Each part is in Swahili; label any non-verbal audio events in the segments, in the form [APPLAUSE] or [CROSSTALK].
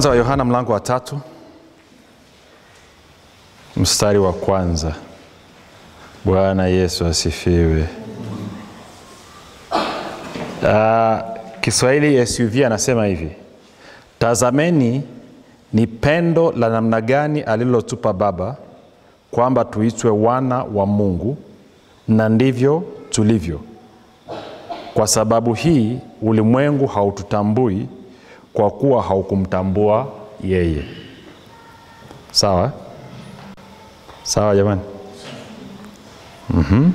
kwanza wa yohana mlango wa tatu. Mstari wa kwanza. Bwana yesu asifiwe. Uh, kiswahili suv anasema hivi. Tazameni ni pendo la namna gani alilotupa baba kwamba tuitwe wana wa mungu na ndivyo tulivyo. Kwa sababu hii ulimwengu haututambui kwa kuwa haukumtambua yeye. Sawa? Sawa jamani? Mm-hmm.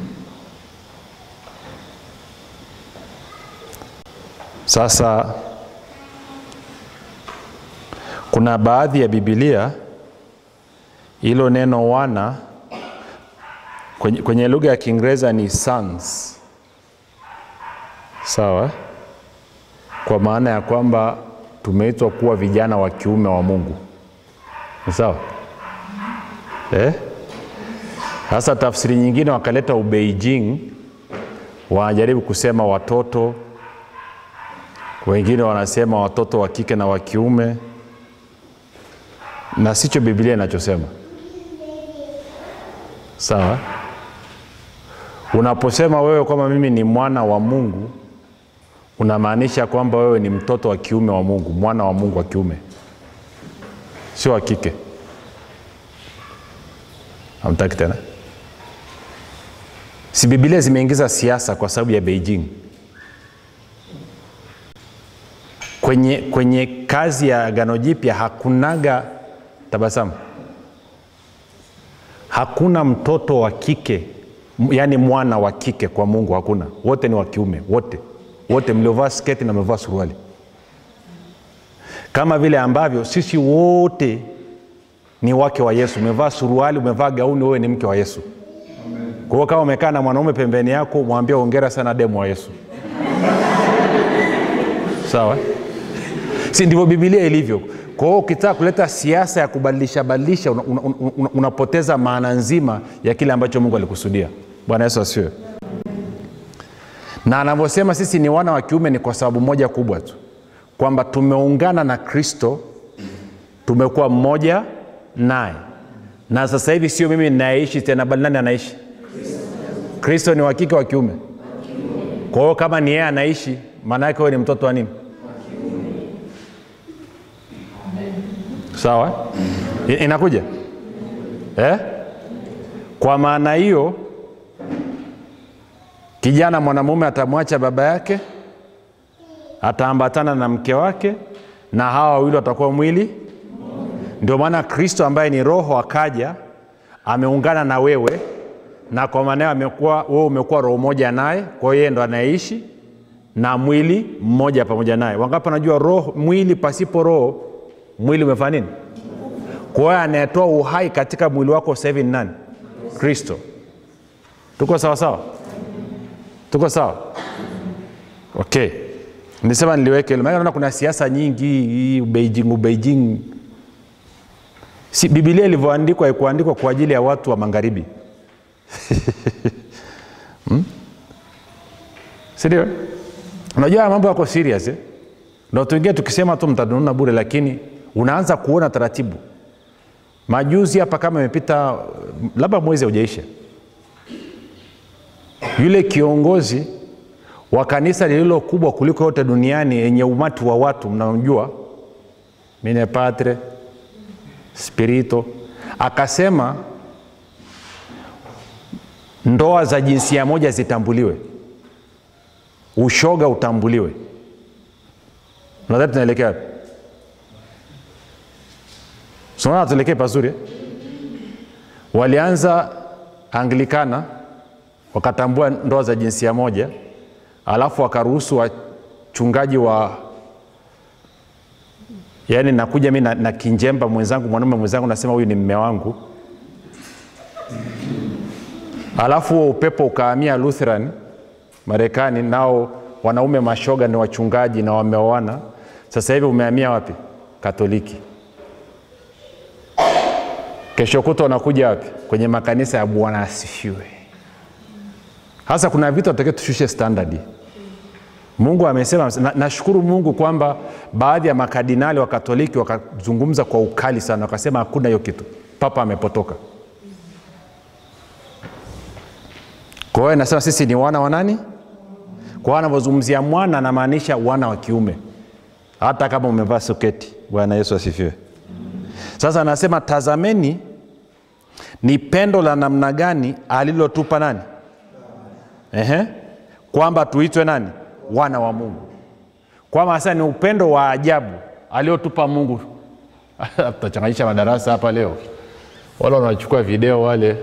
sasa kuna baadhi ya Biblia hilo neno wana kwenye, kwenye lugha ya kiingereza ni sons. Sawa? Kwa maana ya kwamba tumeitwa kuwa vijana wa kiume wa mungu. Ni sawa? Eh? sasa tafsiri nyingine wakaleta ubeijing wanajaribu kusema watoto wengine wanasema watoto wa kike na wa kiume na sicho Biblia inachosema. Sawa? Unaposema wewe kwamba mimi ni mwana wa mungu unamaanisha kwamba wewe ni mtoto wa kiume wa mungu mwana wa mungu wa kiume? Sio wa kike. Hamtaki tena? Si bibilia zimeingiza siasa kwa sababu ya beijing. Kwenye, kwenye kazi ya agano jipya hakunaga tabasamu hakuna mtoto wa kike yaani mwana wa kike kwa mungu hakuna. Wote ni wa kiume wote wote mliovaa sketi na mmevaa suruali. Kama vile ambavyo sisi wote ni wake wa yesu. Umevaa suruali umevaa gauni wewe ni mke wa yesu. Kwa hiyo kama umekaa na mwanaume pembeni yako mwambie ongera sana demu wa yesu. Sawa? Si ndivyo bibilia ilivyo? Kwa hiyo ukitaka kuleta siasa ya kubadilisha badilisha unapoteza una, una, una una maana nzima ya kile ambacho mungu alikusudia. Bwana yesu asiwe na anavyosema sisi ni wana wa kiume ni kwa sababu moja kubwa tu kwamba tumeungana na kristo tumekuwa mmoja naye. Na sasa hivi sio mimi ninayeishi tena bali nani anaishi? Kristo ni wakike wa kiume? Kwa hiyo kama ni yeye anaishi maana yake huyo ni mtoto wa nini? Sawa? Inakuja? Eh? kwa maana hiyo kijana mwanamume atamwacha baba yake ataambatana na mke wake na hawa wawili watakuwa mwili. Ndio maana kristo ambaye ni roho akaja ameungana na wewe na kwa maana amekuwa wewe umekuwa roho moja naye kwa hiyo yeye ndo anayeishi na mwili mmoja pamoja naye. Wangapi anajua roho mwili pasipo roho mwili umefanya nini? Kwa hiyo anayetoa uhai katika mwili wako sasa hivi ni nani? Kristo. Tuko sawa sawa tuko sawa? Okay. Nisema niliweke hilo maana kuna siasa nyingi beijing Beijing. Si Biblia ilivyoandikwa ikuandikwa kwa ajili ya watu wa magharibi. [LAUGHS] Hmm? sindio unajua mambo yako serious eh? ndo tuingie tukisema tu mtanununa bure lakini unaanza kuona taratibu. Majuzi hapa kama imepita labda mwezi haujaisha yule kiongozi wa kanisa lililo kubwa kuliko yote duniani yenye umati wa watu mnamjua mine patre spirito. Akasema ndoa za jinsia moja zitambuliwe. Ushoga utambuliwe. Nadhani tunaelekea wapi? Sinaona tuelekee pazuri walianza anglikana wakatambua ndoa za jinsia moja alafu wakaruhusu wachungaji wa yaani nakuja mi na, na kinjemba mwenzangu mwanaume mwenzangu nasema huyu ni mme wangu. Alafu huo upepo ukahamia lutheran marekani nao wanaume mashoga ni wachungaji na wameoana. Sasa hivi umehamia wapi? Katoliki. Kesho kutwa wanakuja wapi? Kwenye makanisa ya bwana asifiwe hasa kuna vitu atakiwa tushushe standadi mungu amesema na, nashukuru mungu kwamba baadhi ya makadinali wa katoliki wakazungumza kwa ukali sana wakasema hakuna hiyo kitu. Papa amepotoka. Kwa hiyo nasema sisi ni wana wa nani? Kwa anavyozungumzia mwana anamaanisha wana wa kiume. Hata kama umevaa soketi bwana yesu asifiwe. Sasa anasema tazameni ni pendo la namna gani alilotupa nani Ehe. kwamba tuitwe nani? Wana wa mungu. Kwamba sasa ni upendo wa ajabu. Aliotupa mungu. [LAUGHS] Tutachanganyisha madarasa hapa leo. Wale wanachukua video wale.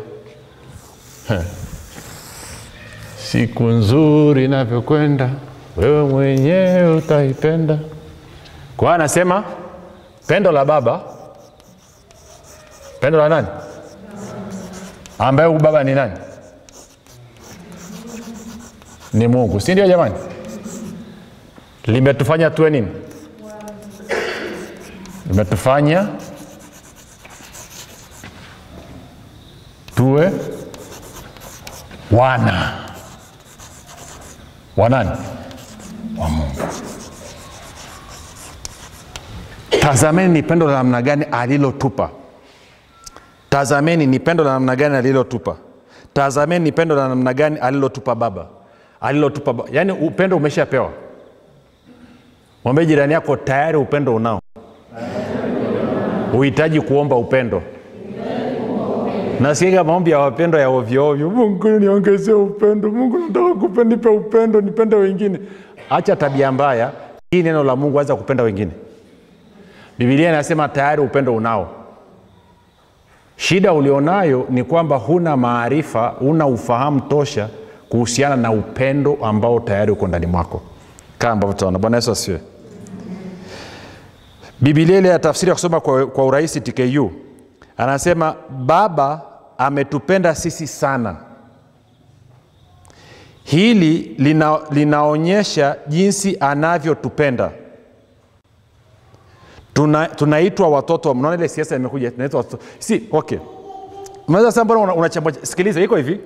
[LAUGHS] Siku nzuri inavyokwenda wewe mwenyewe utaipenda. Kwa hiyo anasema pendo la baba. Pendo la nani? Ambaye huyu baba ni nani ni mungu si ndio jamani? Limetufanya tuwe nini? Limetufanya tuwe wana. Wanani wa mungu. Tazameni ni pendo la namna gani alilotupa. Tazameni ni pendo la namna gani alilotupa. Tazameni ni pendo la namna gani alilotupa baba alilotupa yani upendo umeshapewa? Mwambie jirani yako tayari upendo unao. Uhitaji kuomba upendo. Nasikia maombi ya wapendo ya ovyoovyo mungu niongezee upendo. Mungu nataka kupe nipe upendo nipende wengine. Hacha tabia mbaya. Hii neno la mungu anza kupenda wengine. Bibilia inasema tayari upendo unao. Shida ulionayo ni kwamba huna maarifa huna ufahamu tosha kuhusiana na upendo ambao tayari uko ndani mwako. Kama ambavyo tutaona. Bwana yesu asiwe bibilia ile ya tafsiri ya kusoma kwa, kwa urahisi tku anasema baba ametupenda sisi sana. Hili lina, linaonyesha jinsi anavyotupenda. Tuna, tunaitwa watoto mnaona ile siasa imekuja tunaitwa si okay. Unaweza sema mbona unachambua una sikiliza iko hivi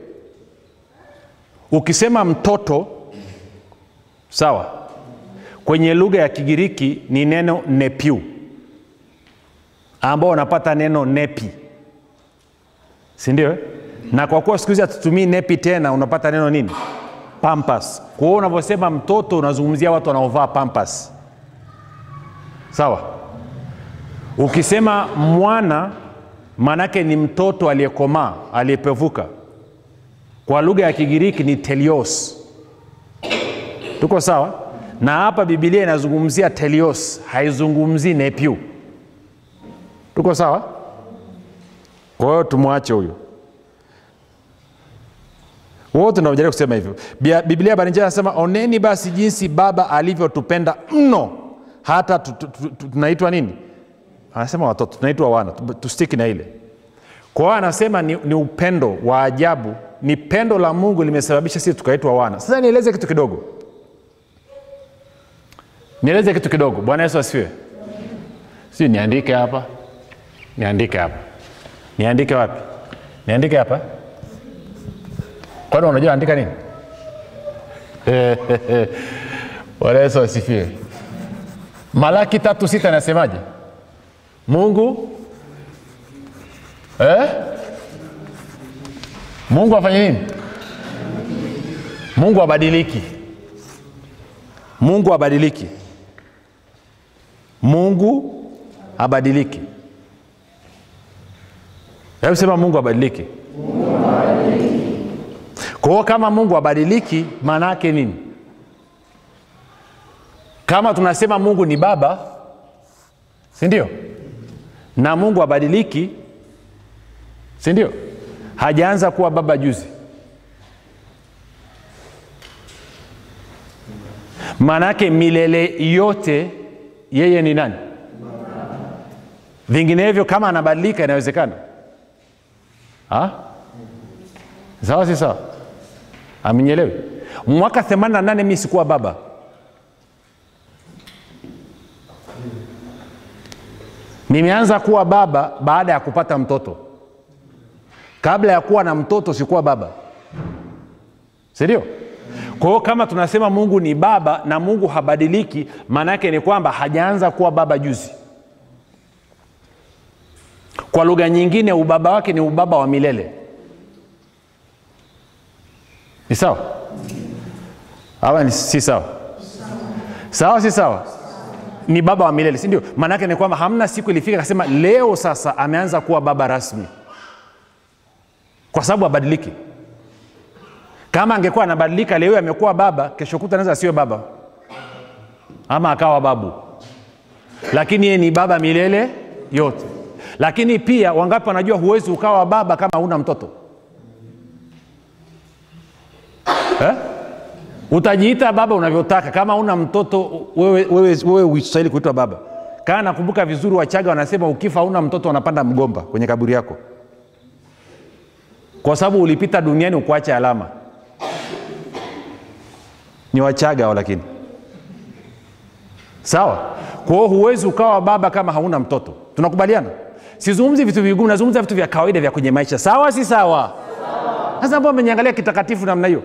ukisema mtoto sawa. Kwenye lugha ya kigiriki ni neno nepiu ambao unapata neno nepi. Sindio na kwa kuwa siku hatutumii nepi tena unapata neno nini? Pampas. Kwa hiyo unavyosema mtoto unazungumzia watu wanaovaa pampas. Sawa. Ukisema mwana maanake ni mtoto aliyekomaa aliyepevuka kwa lugha ya kigiriki ni telios tuko sawa na hapa bibilia inazungumzia telios haizungumzii nepyu tuko sawa kwa hiyo tumwache huyo wote tunajaribu kusema hivyo biblia habari njema anasema oneni basi jinsi baba alivyotupenda mno hata tunaitwa nini anasema watoto tunaitwa wana tustiki na ile kwa hiyo anasema ni, ni upendo wa ajabu. Ni pendo la mungu limesababisha sisi tukaitwa wana. Sasa nieleze kitu kidogo. Nieleze kitu kidogo. Bwana yesu asiwe si niandike hapa. Niandike hapa. Niandike wapi? Niandike hapa. Kwani unajua andika nini? [LAUGHS] Bwana yesu asifiwe. Malaki tatu sita anasemaje? Mungu eh? mungu afanye nini? Mungu abadiliki. Mungu abadiliki. Mungu abadiliki. Hebu sema mungu abadiliki. Kwa hiyo kama mungu abadiliki maana yake nini? Kama tunasema mungu ni baba si ndio? Na mungu abadiliki si ndio? Hajaanza kuwa baba juzi. Maana yake milele yote yeye ni nani? Vinginevyo kama anabadilika inawezekana. Sawa si sawa? Amenyelewi mwaka 88 mi sikuwa baba. Nimeanza kuwa baba baada ya kupata mtoto kabla ya kuwa na mtoto sikuwa baba. Sindio kwa hiyo kama tunasema mungu ni baba na mungu habadiliki maana yake ni kwamba hajaanza kuwa baba juzi. Kwa lugha nyingine ubaba wake ni ubaba wa milele. Ni sawa? Ama ni si sawa? Sawa si sawa? Ni baba wa milele si ndio? Maana yake ni kwamba hamna siku ilifika akasema leo sasa ameanza kuwa baba rasmi kwa sababu abadiliki. Kama angekuwa anabadilika leo amekuwa baba kesho kuta anaweza asiwe baba. Ama akawa babu. Lakini yeye ni baba milele yote. Lakini pia wangapi wanajua huwezi ukawa baba kama una mtoto? Eh? utajiita baba unavyotaka. Kama una mtoto wewe, wewe, wewe ustahili kuitwa baba. Kaa nakumbuka vizuri wachaga wanasema ukifa una mtoto wanapanda mgomba kwenye kaburi yako kwa sababu ulipita duniani ukuacha alama. Ni wachaga lakini. Sawa? Kwa hiyo huwezi ukawa baba kama hauna mtoto. Tunakubaliana? Sizungumzi vitu vigumu nazungumza vitu vya kawaida vya kwenye maisha. Sawa si sawa? Sasa ambao amenyangalia kitakatifu namna hiyo?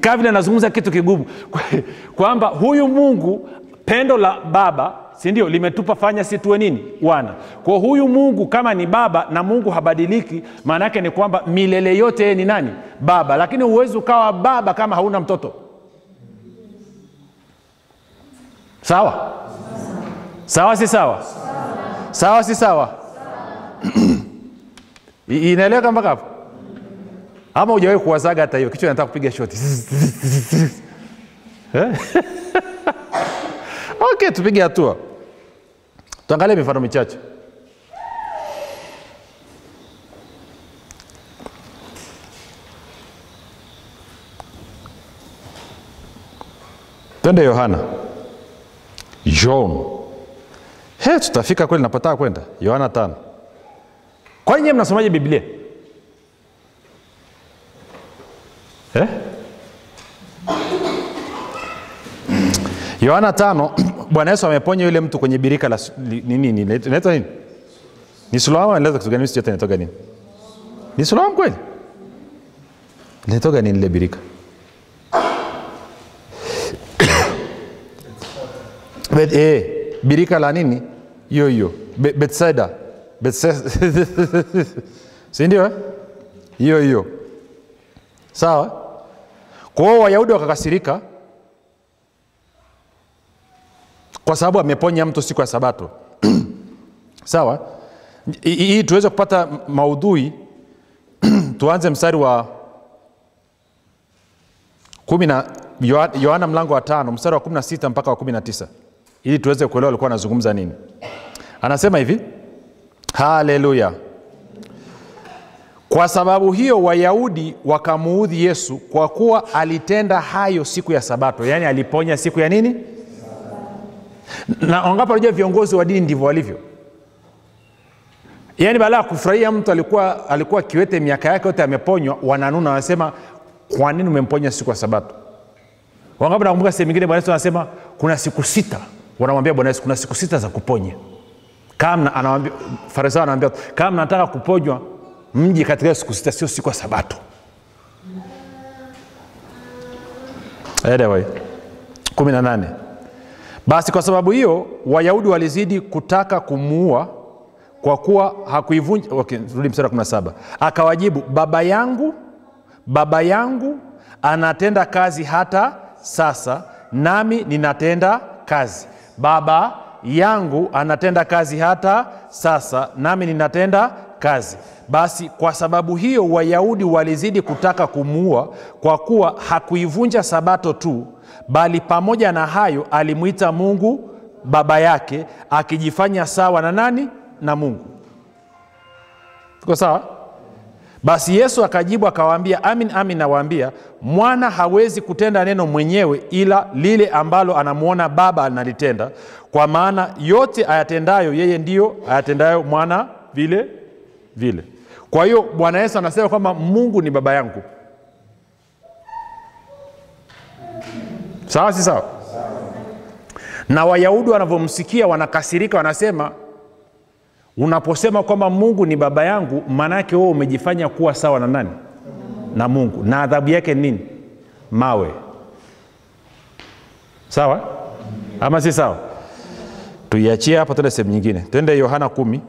Kaa nazungumza kitu kigumu. [LAUGHS] Kwamba huyu mungu pendo la baba sindio limetupa fanya si tuwe nini? Wana. Kwa huyu mungu kama ni baba na mungu habadiliki maana yake ni kwamba milele yote yeye ni nani? Baba. Lakini huwezi ukawa baba kama hauna mtoto. Sawa? Sawa si sawa? Sawa si sawa? [CLEARS THROAT] Inaeleweka mpaka hapo? Ama hujawahi kuwazaga hata hiyo kichwa nataka kupiga shoti. [LAUGHS] Eh? [LAUGHS] okay tupige hatua tuangalie mifano michache. Twende yohana. John. He tutafika kweli napotaka kwenda. Yohana tano. Kwani nini mnasomaje biblia? Eh? yohana tano bwana yesu ameponya yule mtu kwenye birika la nini inaitwa nini? Ni suloamu anaweza kitu gani sijui inatoka nini. Ni suloamu kweli? Inatoka nini ile birika? [COUGHS] Bet, eh, birika la nini? Hiyo hiyo. Be- betsaida Betsaida. [LAUGHS] si ndio eh? hiyo hiyo. Sawa? Kwa hiyo wayahudi wakakasirika kwa sababu ameponya mtu siku ya sabato. [CLEARS THROAT] Sawa? Ili tuweze kupata maudhui. [CLEARS THROAT] Tuanze mstari wa kumi na yohana mlango wa tano mstari wa 16 mpaka wa 19 ili tuweze kuelewa alikuwa anazungumza nini. Anasema hivi. Haleluya. Kwa sababu hiyo wayahudi wakamuudhi yesu kwa kuwa alitenda hayo siku ya sabato. Yaani aliponya siku ya nini na wangapi wanajua viongozi wa dini ndivyo walivyo? Yaani baada ya kufurahia mtu alikuwa alikuwa kiwete miaka yake yote ameponywa wananuna wanasema kwa nini umemponya siku ya sabato? Wangapi nakumbuka sehemu ingine bwana yesu anasema kuna siku sita. Wanamwambia bwana yesu kuna siku sita za kuponya. Kama anawaambia farisayo anawaambia kama nataka kuponywa mji katika siku sita sio siku ya sabato. Anyway, kumi na nane basi kwa sababu hiyo wayahudi walizidi kutaka kumuua kwa kuwa hakuivunja okay, rudi mstari wa 17 akawajibu baba yangu baba yangu anatenda kazi hata sasa nami ninatenda kazi. Baba yangu anatenda kazi hata sasa nami ninatenda kazi. Basi kwa sababu hiyo wayahudi walizidi kutaka kumuua kwa kuwa hakuivunja sabato tu bali pamoja na hayo alimwita mungu baba yake akijifanya sawa na nani? Na mungu. Tuko sawa? Basi yesu akajibu akawaambia amin amin nawaambia mwana hawezi kutenda neno mwenyewe ila lile ambalo anamwona baba analitenda. Kwa maana yote ayatendayo yeye ndiyo ayatendayo mwana vile vile. Kwa hiyo bwana yesu anasema kwamba mungu ni baba yangu sawa si sawa? Na wayahudi wanavyomsikia wanakasirika wanasema unaposema kwamba mungu ni baba yangu maanaake wewe umejifanya kuwa sawa na nani? Na mungu. Na adhabu yake ni nini? Mawe. Sawa? Ama si sawa? Tuiachie hapo tuende sehemu nyingine. Twende yohana kumi.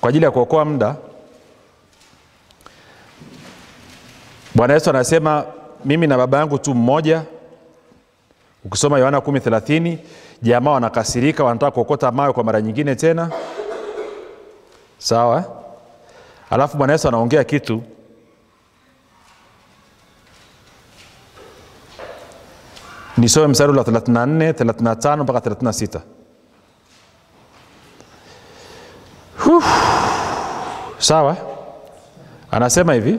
Kwa ajili ya kuokoa muda. Bwana yesu anasema mimi na baba yangu tu mmoja. Ukisoma yohana kumi thelathini jamaa wanakasirika wanataka kuokota mawe kwa mara nyingine tena. Sawa? Alafu bwana yesu anaongea kitu. Nisome mstari wa 34 35 mpaka 36 Huf. sawa? Anasema hivi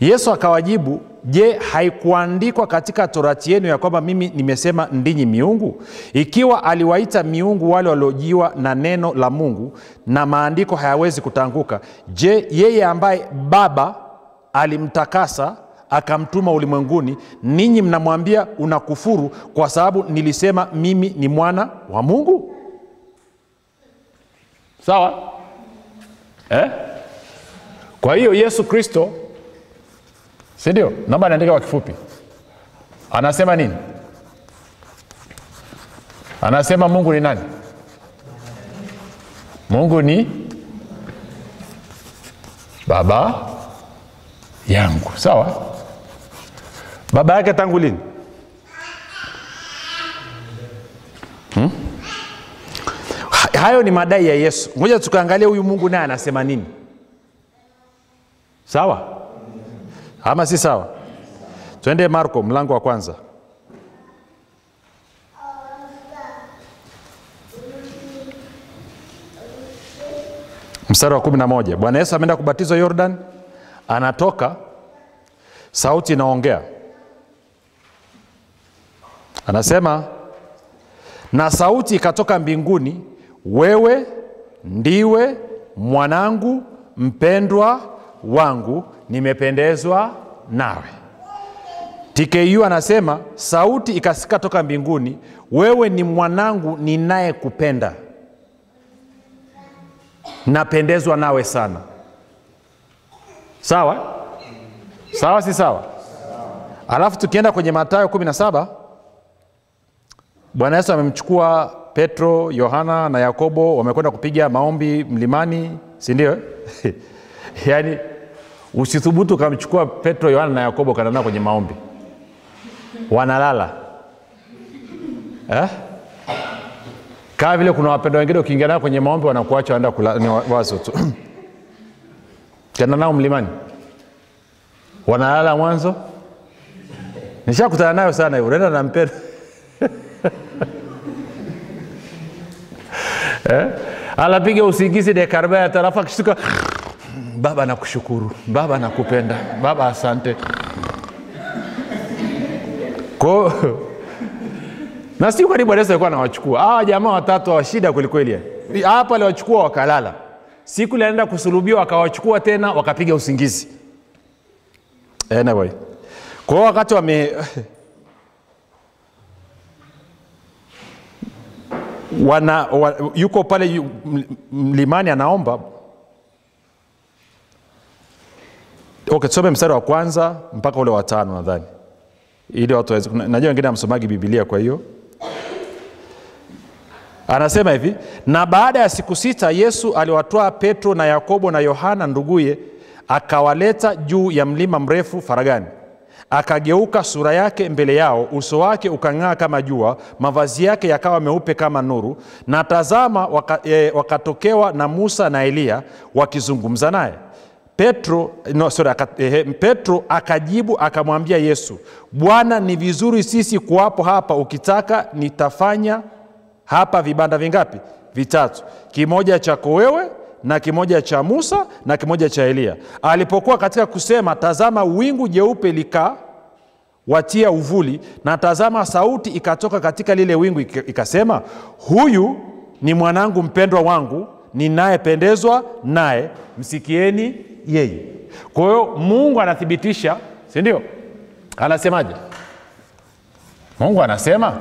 yesu akawajibu je haikuandikwa katika torati yenu ya kwamba mimi nimesema ndinyi miungu? Ikiwa aliwaita miungu wale waliojiwa na neno la mungu na maandiko hayawezi kutanguka je yeye ambaye baba alimtakasa akamtuma ulimwenguni ninyi mnamwambia unakufuru kwa sababu nilisema mimi ni mwana wa mungu? Sawa? Eh? kwa hiyo yesu kristo sindio naomba niandike kwa kifupi. Anasema nini? Anasema mungu ni nani? Mungu ni baba yangu. Sawa? Baba yake tangu lini? Hmm? hayo ni madai ya yesu. Ngoja tukaangalia huyu mungu naye anasema nini. Sawa ama si sawa? Twende marko mlango wa kwanza. Mstari wa kumi na moja. Bwana yesu ameenda kubatizwa yordan anatoka sauti inaongea. Anasema na sauti ikatoka mbinguni wewe ndiwe mwanangu mpendwa wangu nimependezwa nawe. Tku anasema sauti ikasika toka mbinguni wewe ni mwanangu ninayekupenda. Napendezwa nawe sana. Sawa? Sawa si sawa? Alafu tukienda kwenye matayo 17 bwana yesu amemchukua petro yohana na yakobo wamekwenda kupiga maombi mlimani sindio [LAUGHS] yaani usithubutu ukamchukua petro yohana na yakobo ukaenda kwenye maombi. Wanalala. Eh? kaa vile kuna wapendo wengine ukiingia nao kwenye maombi wanakuacha waenda ni wazo tu. [CLEARS THROAT] Kananao nao mlimani. Wanalala mwanzo. Nishakutana nayo sana hivo. Unaenda na mpendo [LAUGHS] eh? anapiga usingizi dakika arobaini alafu akishtuka baba nakushukuru. Baba nakupenda. Baba asante. Ko na siu karibu yesu alikuwa anawachukua. Hawa jamaa watatu hawa shida kwelikweli hapa aliwachukua wakalala. Siku lianaenda kusulubiwa wakawachukua tena wakapiga usingizi. Anyway. kwa wakati wame [LAUGHS] wana, wa, yuko pale mlimani anaomba okay, tusome mstari wa kwanza mpaka ule wa tano nadhani. Ili watu waweze najua wengine amsomagi bibilia kwa hiyo. Anasema hivi na baada ya siku sita yesu aliwatoa petro na yakobo na yohana nduguye akawaleta juu ya mlima mrefu faragani. Akageuka sura yake mbele yao uso wake ukang'aa kama jua mavazi yake yakawa meupe kama nuru na tazama waka, e, wakatokewa na musa na eliya wakizungumza naye petro no, sorry, aka, eh, petro akajibu akamwambia yesu bwana ni vizuri sisi kuwapo hapa ukitaka nitafanya hapa vibanda vingapi? Vitatu. Kimoja chako wewe na kimoja cha musa na kimoja cha eliya alipokuwa katika kusema tazama wingu jeupe lika watia uvuli na tazama sauti ikatoka katika lile wingu ikasema huyu ni mwanangu mpendwa wangu ninayependezwa naye msikieni yeye. Kwa hiyo mungu anathibitisha si ndio? Anasemaje? Mungu anasema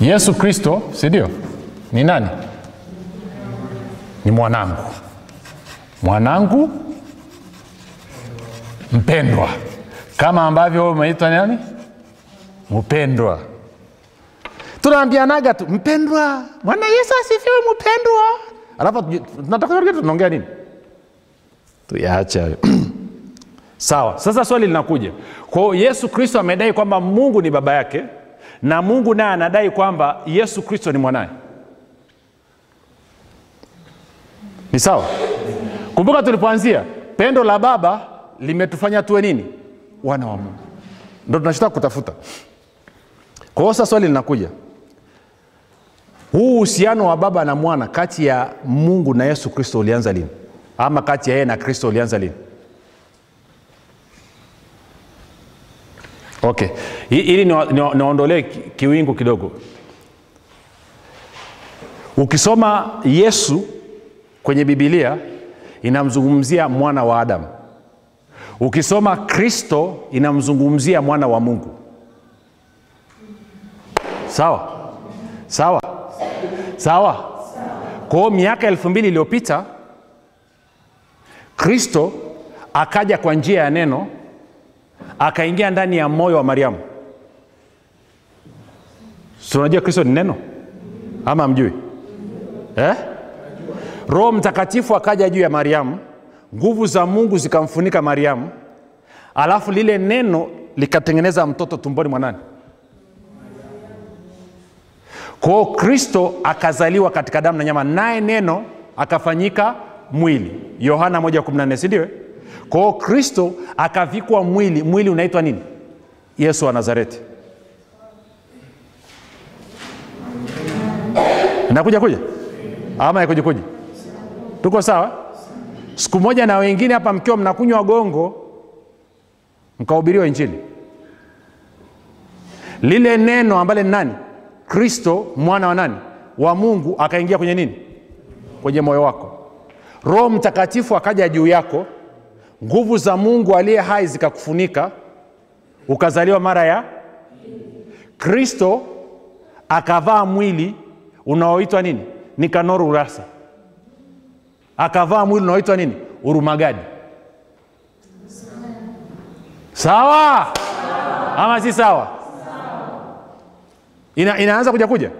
yesu kristo si ndio? Ni nani? Ni mwanangu. Mwanangu mpendwa. Kama ambavyo umeitwa nani? Mpendwa tunaambianaga tu mpendwa. Mwana yesu asifiwe mpendwa. Alafu tunataka tunaongea nini? Tuyaache hayo. [CLEARS THROAT] Sawa sasa swali linakuja. Kwa hiyo yesu kristo amedai kwamba mungu ni baba yake na mungu naye anadai kwamba yesu kristo ni mwanaye. Ni sawa? Kumbuka tulipoanzia pendo la baba limetufanya tuwe nini? Wana wa mungu. Ndo tunachotaka kutafuta. Kwa hiyo sasa swali linakuja huu uhusiano wa baba na mwana kati ya mungu na yesu kristo ulianza lini? Ama kati ya yeye na kristo ulianza lini? Okay. Ili niondolee ni, ni kiwingu kidogo. Ukisoma yesu kwenye bibilia inamzungumzia mwana wa adamu. Ukisoma kristo inamzungumzia mwana wa mungu. Sawa? Sawa sawa? Kwa hiyo miaka elfu mbili iliyopita kristo akaja kwa njia ya neno akaingia ndani ya moyo wa mariamu. Tunajua unajua kristo ni neno? Ama mjui eh? roho mtakatifu akaja juu ya mariamu nguvu za mungu zikamfunika mariamu alafu lile neno likatengeneza mtoto tumboni mwanani kwao kristo akazaliwa katika damu na nyama naye neno akafanyika mwili. Yohana 114 sindio kwao kristo akavikwa mwili. Mwili unaitwa nini? Yesu wa nazareti. Nakuja kuja? Ama yakujikuja kuja? Tuko sawa? Siku moja na wengine hapa mkiwa mnakunywa gongo mkahubiriwa injili. Lile neno ambale ni nani kristo mwana wa nani? Wa mungu akaingia kwenye nini? Kwenye moyo wako. Roho mtakatifu akaja juu yako nguvu za mungu aliye hai zikakufunika ukazaliwa mara ya kristo akavaa mwili unaoitwa nini? Nikanor urasa. Akavaa mwili unaoitwa nini? Urumagadi. Sawa? Ama si sawa Ina, inaanza kuja kuja.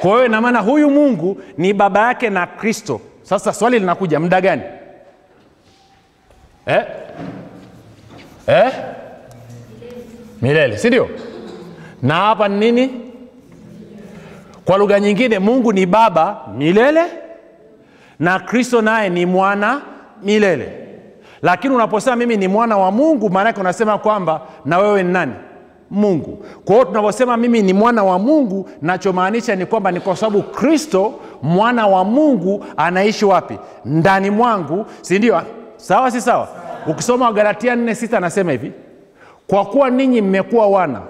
Kwa hiyo inamaana huyu mungu ni baba yake na kristo. Sasa swali linakuja muda gani? Eh? Eh? milele sindio na hapa ni nini? Kwa lugha nyingine mungu ni baba milele na kristo naye ni mwana milele. Lakini unaposema mimi ni mwana wa mungu maanake unasema kwamba na wewe ni nani mungu. Kwa hiyo tunavyosema mimi ni mwana wa mungu nachomaanisha ni kwamba ni kwa sababu kristo mwana wa mungu anaishi wapi? Ndani mwangu sindio sawa si sawa? Ukisoma wagalatia 46 anasema hivi kwa kuwa ninyi mmekuwa wana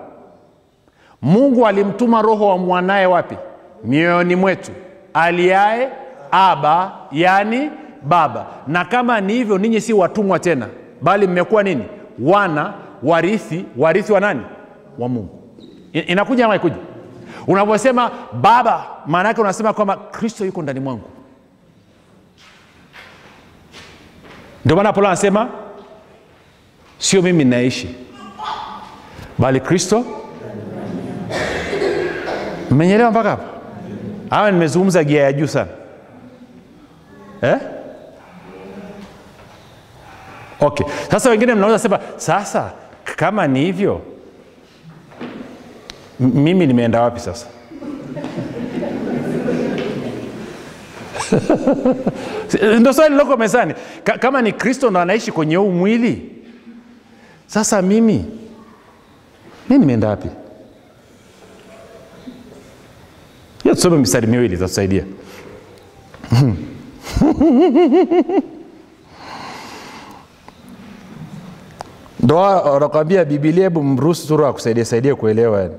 mungu alimtuma roho wa mwanaye wapi? Mioyoni mwetu aliaye aba yani baba. Na kama ni hivyo ninyi si watumwa tena bali mmekuwa nini? Wana warithi warithi wa nani wa mungu. Inakuja ama ikuja unaposema baba maana yake unasema kwamba kristo yuko ndani mwangu. Ndio maana paulo anasema sio mimi naishi bali kristo. Mmenyelewa mpaka hapa ama nimezungumza gia ya juu sana. Eh? okay. Sasa wengine mnaweza sema sasa kama ni hivyo mimi nimeenda wapi sasa? [LAUGHS] Ndo swali liloko mezani. Ka- kama ni kristo ndo anaishi kwenye huu mwili? Sasa mimi mi nimeenda wapi? Ya tusome mistari miwili itatusaidia. [LAUGHS] Ndo wanakwambia bibilia hebu mruhusu tu roho akusaidia saidia kuelewa yani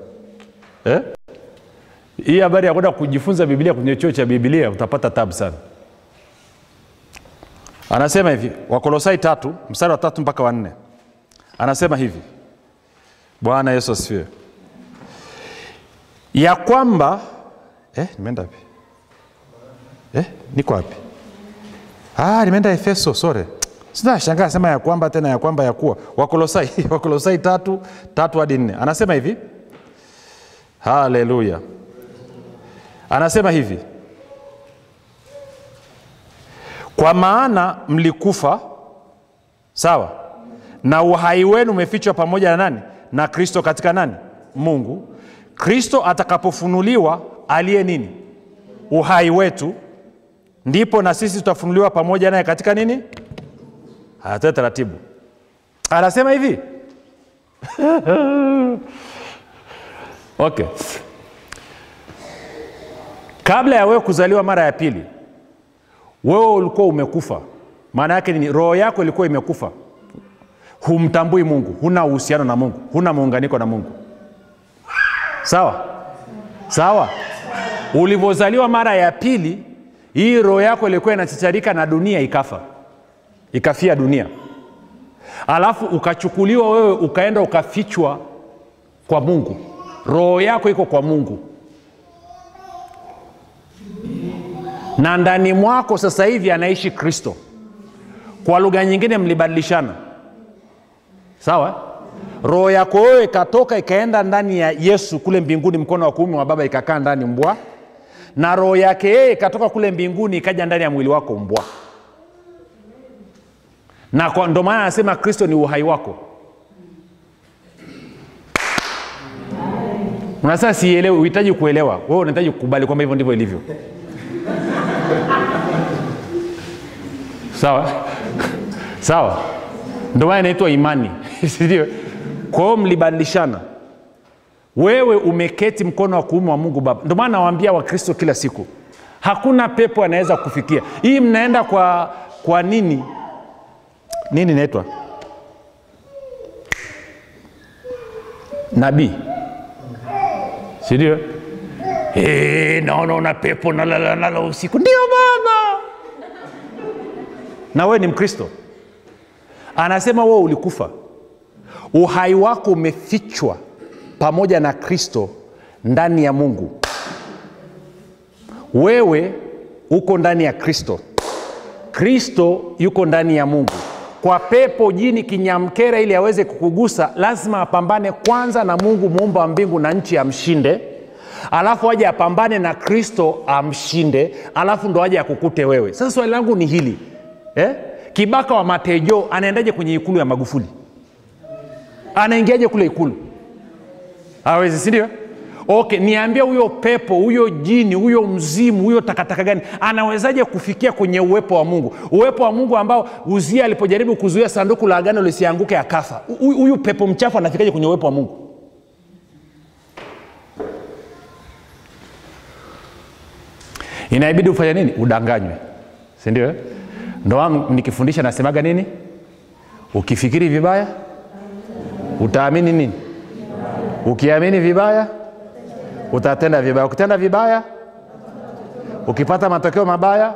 eh? hii habari ya kwenda kujifunza biblia kwenye chuo cha biblia utapata tabu sana. Anasema hivi wakolosai tatu mstari wa tatu mpaka wanne anasema hivi. Bwana yesu asifiwe. Ya kwamba eh, nimeenda wapi? Eh, niko wapi? Ah, nimeenda efeso sore sinashangaa sema ya kwamba tena ya kwamba ya kuwa. Wakolosai [LAUGHS] wakolosai tatu tatu hadi nne. Anasema hivi haleluya. Anasema hivi. Kwa maana mlikufa sawa na uhai wenu umefichwa pamoja na nani? Na kristo katika nani? Mungu. Kristo atakapofunuliwa aliye nini? Uhai wetu. Ndipo na sisi tutafunuliwa pamoja naye katika nini? Hata taratibu. Anasema hivi [LAUGHS] okay. Kabla ya wewe kuzaliwa mara ya pili wewe ulikuwa umekufa. Maana yake ni roho yako ilikuwa imekufa. Humtambui mungu. Huna uhusiano na mungu. Huna muunganiko na mungu. Sawa? Sawa? Ulivyozaliwa mara ya pili hii roho yako ilikuwa inachacharika na dunia ikafa. Ikafia dunia. Alafu ukachukuliwa wewe ukaenda ukafichwa kwa mungu roho yako iko kwa mungu. Na ndani mwako sasa hivi anaishi kristo. Kwa lugha nyingine mlibadilishana. Sawa? Roho yako wewe ikatoka ikaenda ndani ya yesu kule mbinguni mkono wa kuumi wa baba ikakaa ndani mbwa. Na roho yake yeye ikatoka kule mbinguni ikaja ndani ya mwili wako mbwa. Na ndio maana anasema kristo ni uhai wako unasema sielewi uhitaji kuelewa. Wewe unahitaji kukubali kwamba hivyo ndivyo ilivyo. Sawa? Sawa. Ndo maana inaitwa imani. [LAUGHS] Sindio kwa hiyo mlibadilishana. Wewe umeketi mkono wa kuume wa mungu baba. Ndio maana nawaambia wakristo kila siku hakuna pepo anaweza kufikia. Hii mnaenda kwa kwa nini? Nini inaitwa? Nabii sindio? E, naona una pepo nalala nalo usiku. Ndio baba na wewe ni mkristo? Anasema wewe ulikufa. Uhai wako umefichwa pamoja na kristo ndani ya mungu. Wewe uko ndani ya kristo. Kristo yuko ndani ya mungu kwa pepo jini kinyamkera ili aweze kukugusa lazima apambane kwanza na mungu muumba wa mbingu na nchi amshinde. Alafu aje apambane na kristo amshinde. Alafu ndo aje akukute wewe. Sasa swali langu ni hili eh? kibaka wa matejo anaendaje kwenye ikulu ya magufuli? Anaingiaje kule ikulu? Awezi sindio okay niambia huyo pepo huyo jini huyo mzimu huyo takataka gani anawezaje kufikia kwenye uwepo wa mungu? Uwepo wa mungu ambao uzia alipojaribu kuzuia sanduku la agano lisianguke akafa. Huyu- pepo mchafu anafikaje kwenye uwepo wa mungu? Inabidi ufanye nini? Udanganywe. Sindio ndoa ndo nikifundisha nasemaga nini? Ukifikiri vibaya utaamini nini? Ukiamini vibaya utatenda vibaya. Ukitenda vibaya ukipata matokeo mabaya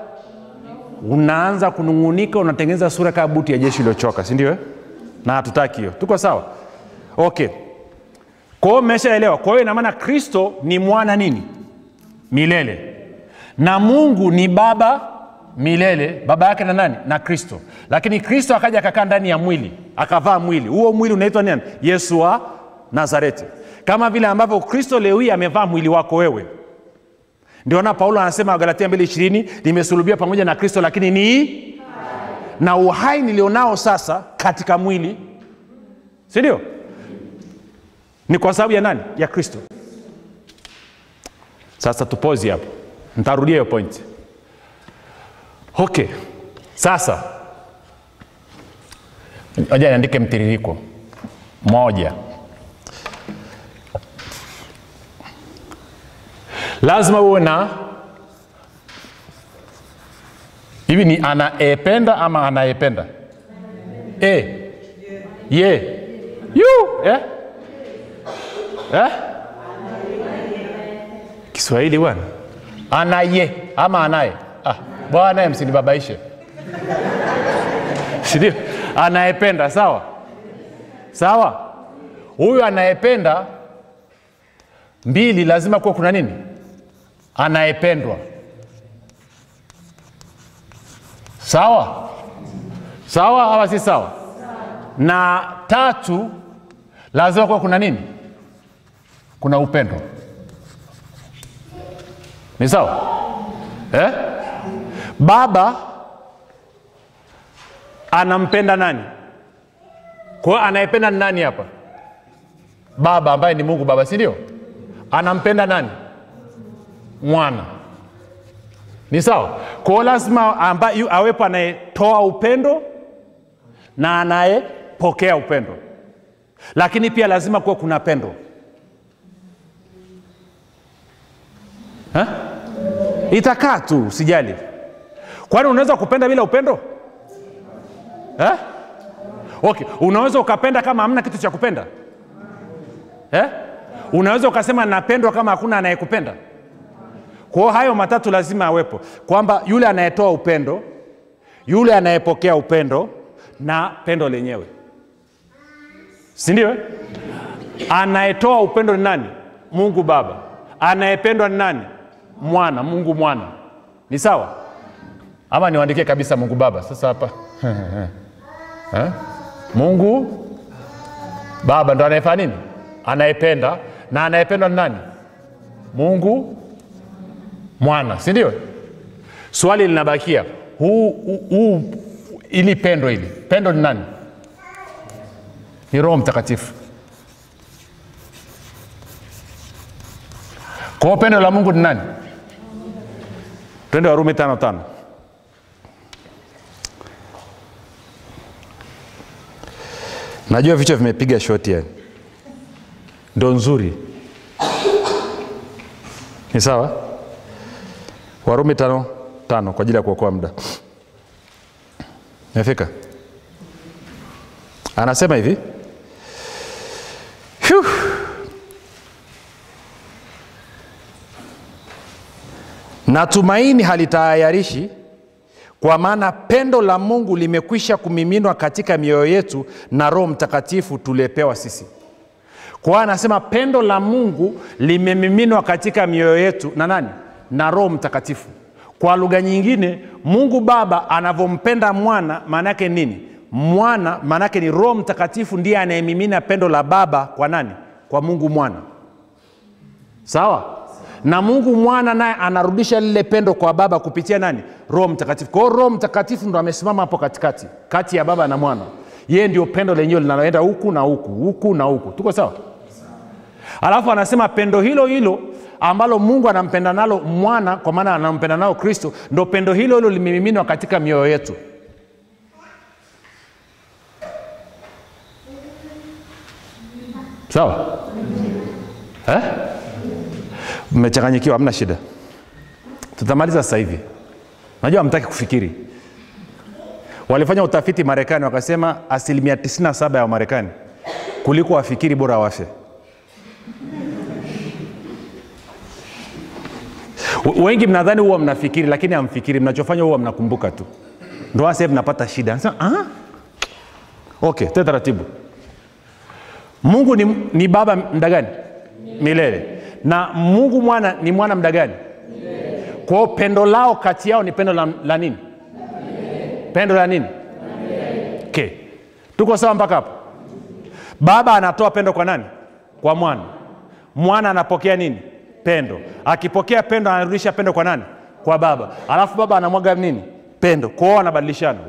unaanza kunung'unika unatengeneza sura kama buti ya jeshi iliyochoka sindio ndio? na hatutaki hiyo. Tuko sawa? Okay. Kwa hiyo mmeshaelewa. Kwa hiyo inamaana kristo ni mwana nini? Milele. Na mungu ni baba milele. Baba yake na nani? Na kristo. Lakini kristo akaja akakaa ndani ya mwili akavaa mwili. Huo mwili unaitwa nani? Yesu wa nazareti kama vile ambavyo kristo leo hii amevaa mwili wako wewe. Ndio na paulo anasema galatia 2 nimesulubia pamoja na kristo lakini ni na uhai nilionao sasa katika mwili. Sindio ni kwa sababu ya nani? Ya kristo. Sasa tupozi hapo. Ntarudia hiyo point. Okay. Sasa oja niandike mtiririko. Moja lazima uwe na hivi ni anaependa ama anayependa? E. Ye. Yu. Eh? Eh? kiswahili bwana. Anaye ama anaye? Ah, bwana msinibabaishe. [LAUGHS] Sindio anayependa sawa? Sawa? Huyu anayependa mbili lazima kuwa kuna nini anayependwa. Sawa? Sawa ama si sawa? Na tatu lazima kuwa kuna nini? Kuna upendo. Ni sawa? Eh? baba anampenda nani? Kwa hiyo anayependa ni nani hapa? Baba ambaye ni mungu baba si ndio? Anampenda nani mwana. Ni sawa? Kwao lazima awepo anayetoa upendo na anayepokea upendo. Lakini pia lazima kuwa kuna pendo. Ha? itakaa tu sijali kwani unaweza kupenda bila upendo? Ha? okay unaweza ukapenda kama hamna kitu cha kupenda? Ha? unaweza ukasema napendwa kama hakuna anayekupenda kwao hayo matatu lazima awepo kwamba yule anayetoa upendo yule anayepokea upendo na pendo lenyewe. Sindio anayetoa upendo ni nani? Mungu baba. Anayependwa ni nani? Mwana mungu mwana. Ni sawa? Ama niwaandikie kabisa mungu baba sasa hapa. [LAUGHS] Mungu baba ndo anayefanya nini? Anayependa. Na anayependwa ni nani? Mungu mwana si ndio? Swali linabakia. Huu, hu, ili pendo hili. Pendo ni nani? Ni roho mtakatifu. Kwa pendo la mungu ni nani? Twende warumi tano tano. Najua vichwa vimepiga shoti yani. Ndo nzuri. Ni sawa warumi tano tano kwa ajili ya kuokoa muda. Mefika anasema hivi. Phew. na tumaini halitayarishi kwa maana pendo la mungu limekwisha kumiminwa katika mioyo yetu na roho mtakatifu tuliyepewa sisi. Kwa anasema pendo la mungu limemiminwa katika mioyo yetu na nani na roho mtakatifu. Kwa lugha nyingine mungu baba anavyompenda mwana maana yake nini? Mwana maana yake ni roho mtakatifu ndiye anayemimina pendo la baba kwa nani? Kwa mungu mwana. Sawa? Na mungu mwana naye anarudisha lile pendo kwa baba kupitia nani? Roho mtakatifu. Kwa hiyo roho mtakatifu ndo amesimama hapo katikati kati ya baba na mwana. Yeye ndio pendo lenyewe linaloenda huku na huku huku na huku. Tuko sawa? Alafu anasema pendo hilo hilo ambalo mungu anampenda nalo mwana kwa maana anampenda nao kristo ndo pendo hilo hilo limemiminwa katika mioyo yetu. Sawa? Eh? mmechanganyikiwa hamna shida. Tutamaliza sasa hivi. Najua hamtaki kufikiri. Walifanya utafiti marekani wakasema asilimia 97 ya wamarekani kuliko wafikiri bora wafe wengi mnadhani huwa mnafikiri lakini hamfikiri. Mnachofanya huwa mnakumbuka tu. Ndoa hasa mnapata shida. Nasema, ah? okay te taratibu mungu ni, ni baba mda gani? Milele. Na mungu mwana ni mwana mda gani? Kwao pendo lao kati yao ni pendo la, la nini? Milele. pendo la nini? Okay. tuko sawa mpaka hapo? Baba anatoa pendo kwa nani? Kwa mwana. Mwana anapokea nini pendo. Akipokea pendo anarudisha pendo kwa nani? Kwa baba. Alafu baba anamwaga nini? Pendo. Kwao anabadilishana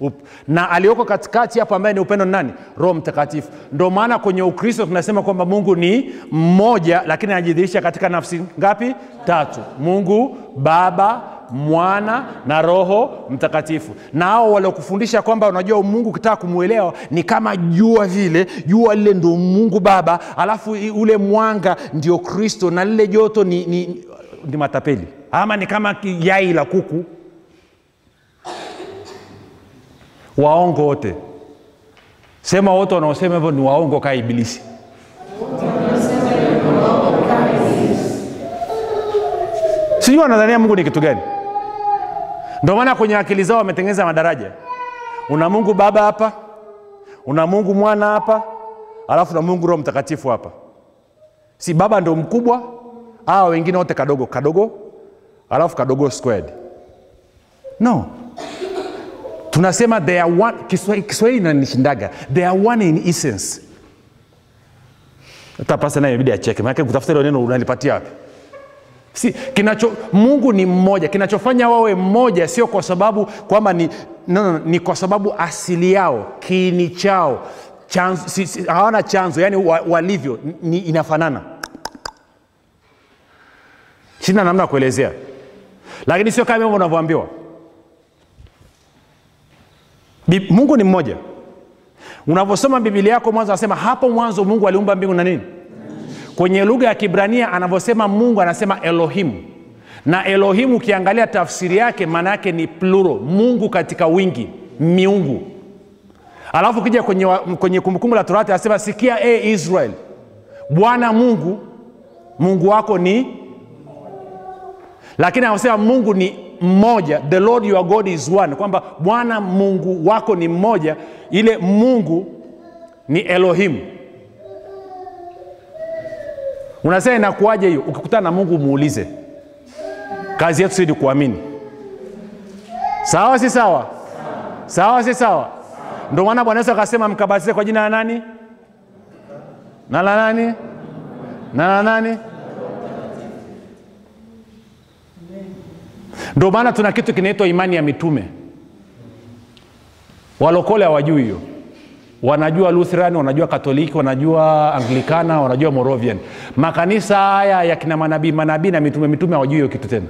Up, na aliyoko katikati hapo ambaye ni upendo ni nani? Roho mtakatifu. Ndio maana kwenye ukristo tunasema kwamba mungu ni mmoja lakini anajidhihirisha katika nafsi ngapi? Tatu. Mungu baba mwana na roho mtakatifu. Na hao waliokufundisha kwamba unajua mungu ukitaka kumwelewa ni kama jua vile jua lile ndio mungu baba alafu ule mwanga ndio kristo na lile joto ni, ni, ni matapeli. Ama ni kama yai la kuku waongo wote. Sema wote wanaosema hivyo ni waongo kaa ibilisi. Sijui wanadhania mungu ni kitu gani. Ndio maana kwenye akili zao wametengeneza madaraja. Una mungu baba hapa una mungu mwana hapa alafu na mungu roho mtakatifu hapa. Si baba ndo mkubwa awa wengine wote kadogo kadogo alafu kadogo squared. No tunasema they are one Kiswahili inanishindaga. They are one in essence. Hata pasa naye ibidi acheke maanake kutafuta hilo neno unalipatia wapi? Si kinacho mungu ni mmoja. Kinachofanya wawe mmoja sio kwa sababu kwamba ni no, no, ni kwa sababu asili yao kiini chao chanzo, si, si, hawana chanzo yani wa, walivyo ni, inafanana. Sina namna ya kuelezea. Lakini sio kama hivyo unavyoambiwa. Bi- mungu ni mmoja. Unavyosoma bibilia yako mwanzo anasema hapo mwanzo mungu aliumba mbingu na nini? Kwenye lugha ya kibrania anavyosema mungu anasema elohimu. Na elohimu ukiangalia tafsiri yake maana yake ni pluro mungu katika wingi miungu. Alafu ukija kwenye, kwenye kumbukumbu la torati anasema sikia e israel bwana mungu mungu wako ni lakini anasema mungu ni mmoja the lord your god is one kwamba bwana mungu wako ni mmoja ile mungu ni elohimu unasema inakuwaje hiyo? Ukikutana na mungu muulize kazi yetu si ni kuamini. Sawa si sawa? Sawa si sawa? Ndio maana bwana yesu akasema mkabatize kwa jina la nani? Na la nani? Na la nani ndio maana tuna kitu kinaitwa imani ya mitume. Walokole hawajui hiyo. Wanajua lutheran wanajua katoliki wanajua anglikana wanajua moravian. Makanisa haya ya kina manabii manabii na mitume mitume hawajui hiyo kitu tena.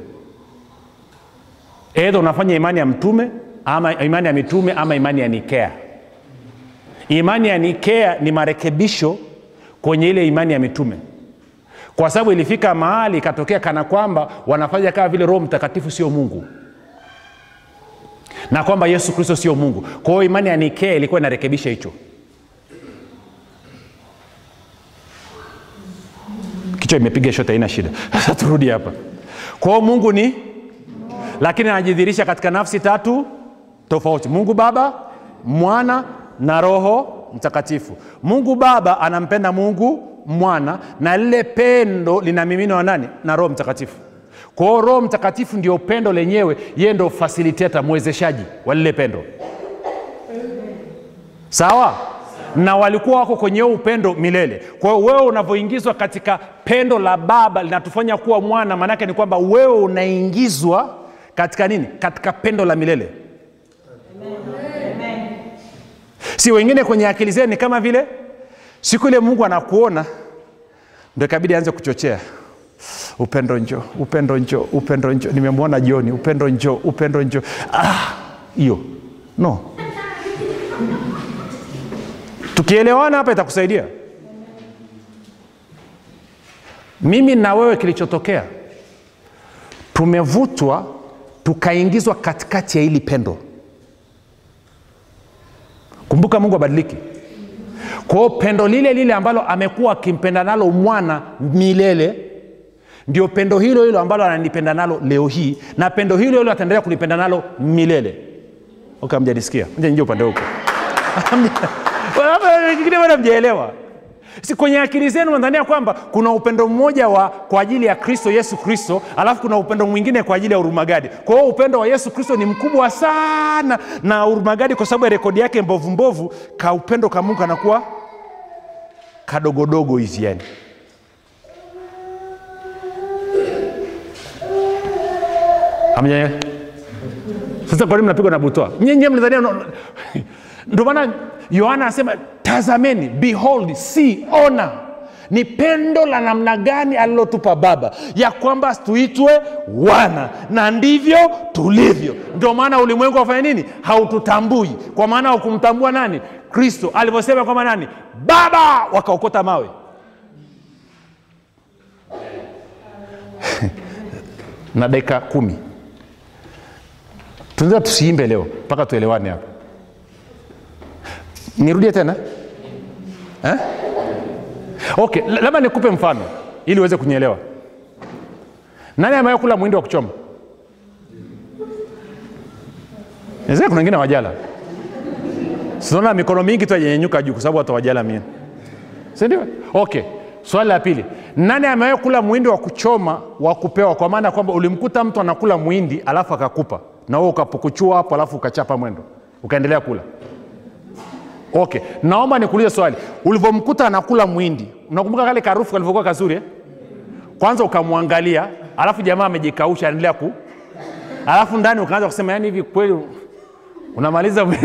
Edha unafanya imani ya mtume ama imani ya mitume ama imani ya nikea. Imani ya nikea ni marekebisho kwenye ile imani ya mitume kwa sababu ilifika mahali ikatokea kana kwamba wanafanya kama vile roho mtakatifu sio mungu. Na kwamba yesu kristo sio mungu. Kwa hiyo imani ya nikea ilikuwa inarekebisha hicho. Kichwa imepiga shota haina shida. [LAUGHS] Sasa turudi hapa. Kwa hiyo mungu ni? Lakini anajidhihirisha katika nafsi tatu tofauti. Mungu baba mwana na roho mtakatifu. Mungu baba anampenda mungu mwana na lile pendo linamiminwa nani? Na roho mtakatifu. Kwa hiyo roho mtakatifu ndio pendo lenyewe yeye ndo fasiliteta mwezeshaji wa lile pendo. Sawa? Na walikuwa wako kwenye huo upendo milele. Kwa hiyo wewe unavyoingizwa katika pendo la baba linatufanya kuwa mwana maanaake ni kwamba wewe unaingizwa katika nini? Katika pendo la milele. Amen. si wengine kwenye akili zenu ni kama vile siku ile mungu anakuona ndo ikabidi aanze kuchochea. Upendo njo upendo njo upendo njo nimemwona jioni upendo njo upendo njo Ah, hiyo. No. Tukielewana hapa itakusaidia. Mimi na wewe kilichotokea tumevutwa tukaingizwa katikati ya hili pendo. Kumbuka mungu abadiliki kwao pendo lile lile ambalo amekuwa akimpenda nalo mwana milele ndio pendo hilo hilo ambalo ananipenda nalo leo hii na pendo hilo hilo ataendelea kunipenda nalo milele. Okay, mjanisikia mjaingia upande huko. Mjaelewa [LAUGHS] si kwenye akili zenu nadhania kwamba kuna upendo mmoja wa kwa ajili ya kristo yesu kristo alafu kuna upendo mwingine kwa ajili ya urumagadi kwa hiyo upendo wa yesu kristo ni mkubwa sana na urumagadi kwa sababu ya rekodi yake mbovumbovu mbovu ka upendo ka anakuwa kadogodogo hizi yani. Hamja- sasa kwa nini mnapigwa na butoa? Nyenye mnadhania no- [LAUGHS] ndio maana yohana anasema tazameni behold see ona ni pendo la namna gani alilotupa baba? Ya kwamba tuitwe wana. Na ndivyo tulivyo. Ndio maana ulimwengu wafanya nini? Haututambui. Kwa maana haukumtambua nani? Kristo. Alivyosema kwamba nani? Baba! Wakaokota mawe. [LAUGHS] Na dakika kumi. Tunaweza tusiimbe leo mpaka tuelewane hapo. Nirudie tena? Eh? Okay la- labda nikupe mfano ili uweze kunielewa. Nani ambaye kula mwindi wa kuchoma? Inawezekana kuna wengine wajala sinaona mikono mingi tu yenyenyuka juu kwa sababu watu wajala mia sindio okay swali la pili. Nani amewahi kula mwindi wa kuchoma wa kupewa? Kwa maana kwamba ulimkuta mtu anakula mwindi alafu akakupa na wewe ukapukuchua hapo alafu ukachapa mwendo. Ukaendelea kula okay naomba nikuulize swali. Ulivyomkuta anakula mwindi unakumbuka kale karufu kalivyokuwa kazuri eh? kwanza ukamwangalia alafu jamaa amejikausha anaendelea ku alafu ndani ukaanza kusema yani hivi kweli unamaliza [LAUGHS]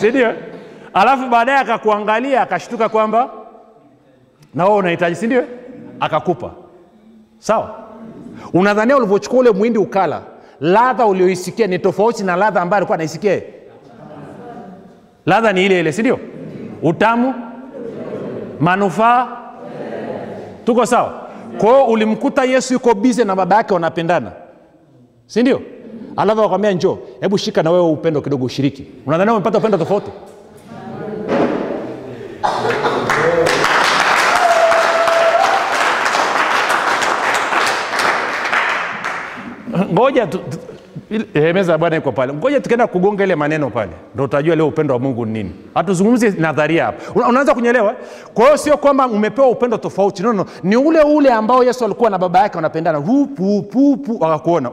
sindio alafu baadaye akakuangalia akashtuka kwamba na wewe unahitaji sindio akakupa. Sawa? Unadhania ulivyochukua ule mwindi ukala ladha ulioisikia ni tofauti na ladha ambayo alikuwa anaisikia. Ladha ni ile ile sindio utamu manufaa. Tuko sawa? Kwa hiyo ulimkuta yesu yuko bize na baba yake wanapendana. Si ndio? Alafu akwambia njoo hebu shika na wewe upendo kidogo ushiriki. Unadhania umepata upendo tofauti ngoja eh, meza bwana iko pale. Ngoja tukienda kugonga ile maneno pale. Ndo utajua leo upendo wa mungu ni nini. Hatuzungumzi nadharia hapa. Una, unaanza kunyelewa? Kwa hiyo sio kwamba umepewa upendo tofauti. No, no. ni ule ule ambao yesu alikuwa na baba yake wanapendana. Hupupupu wakakuona.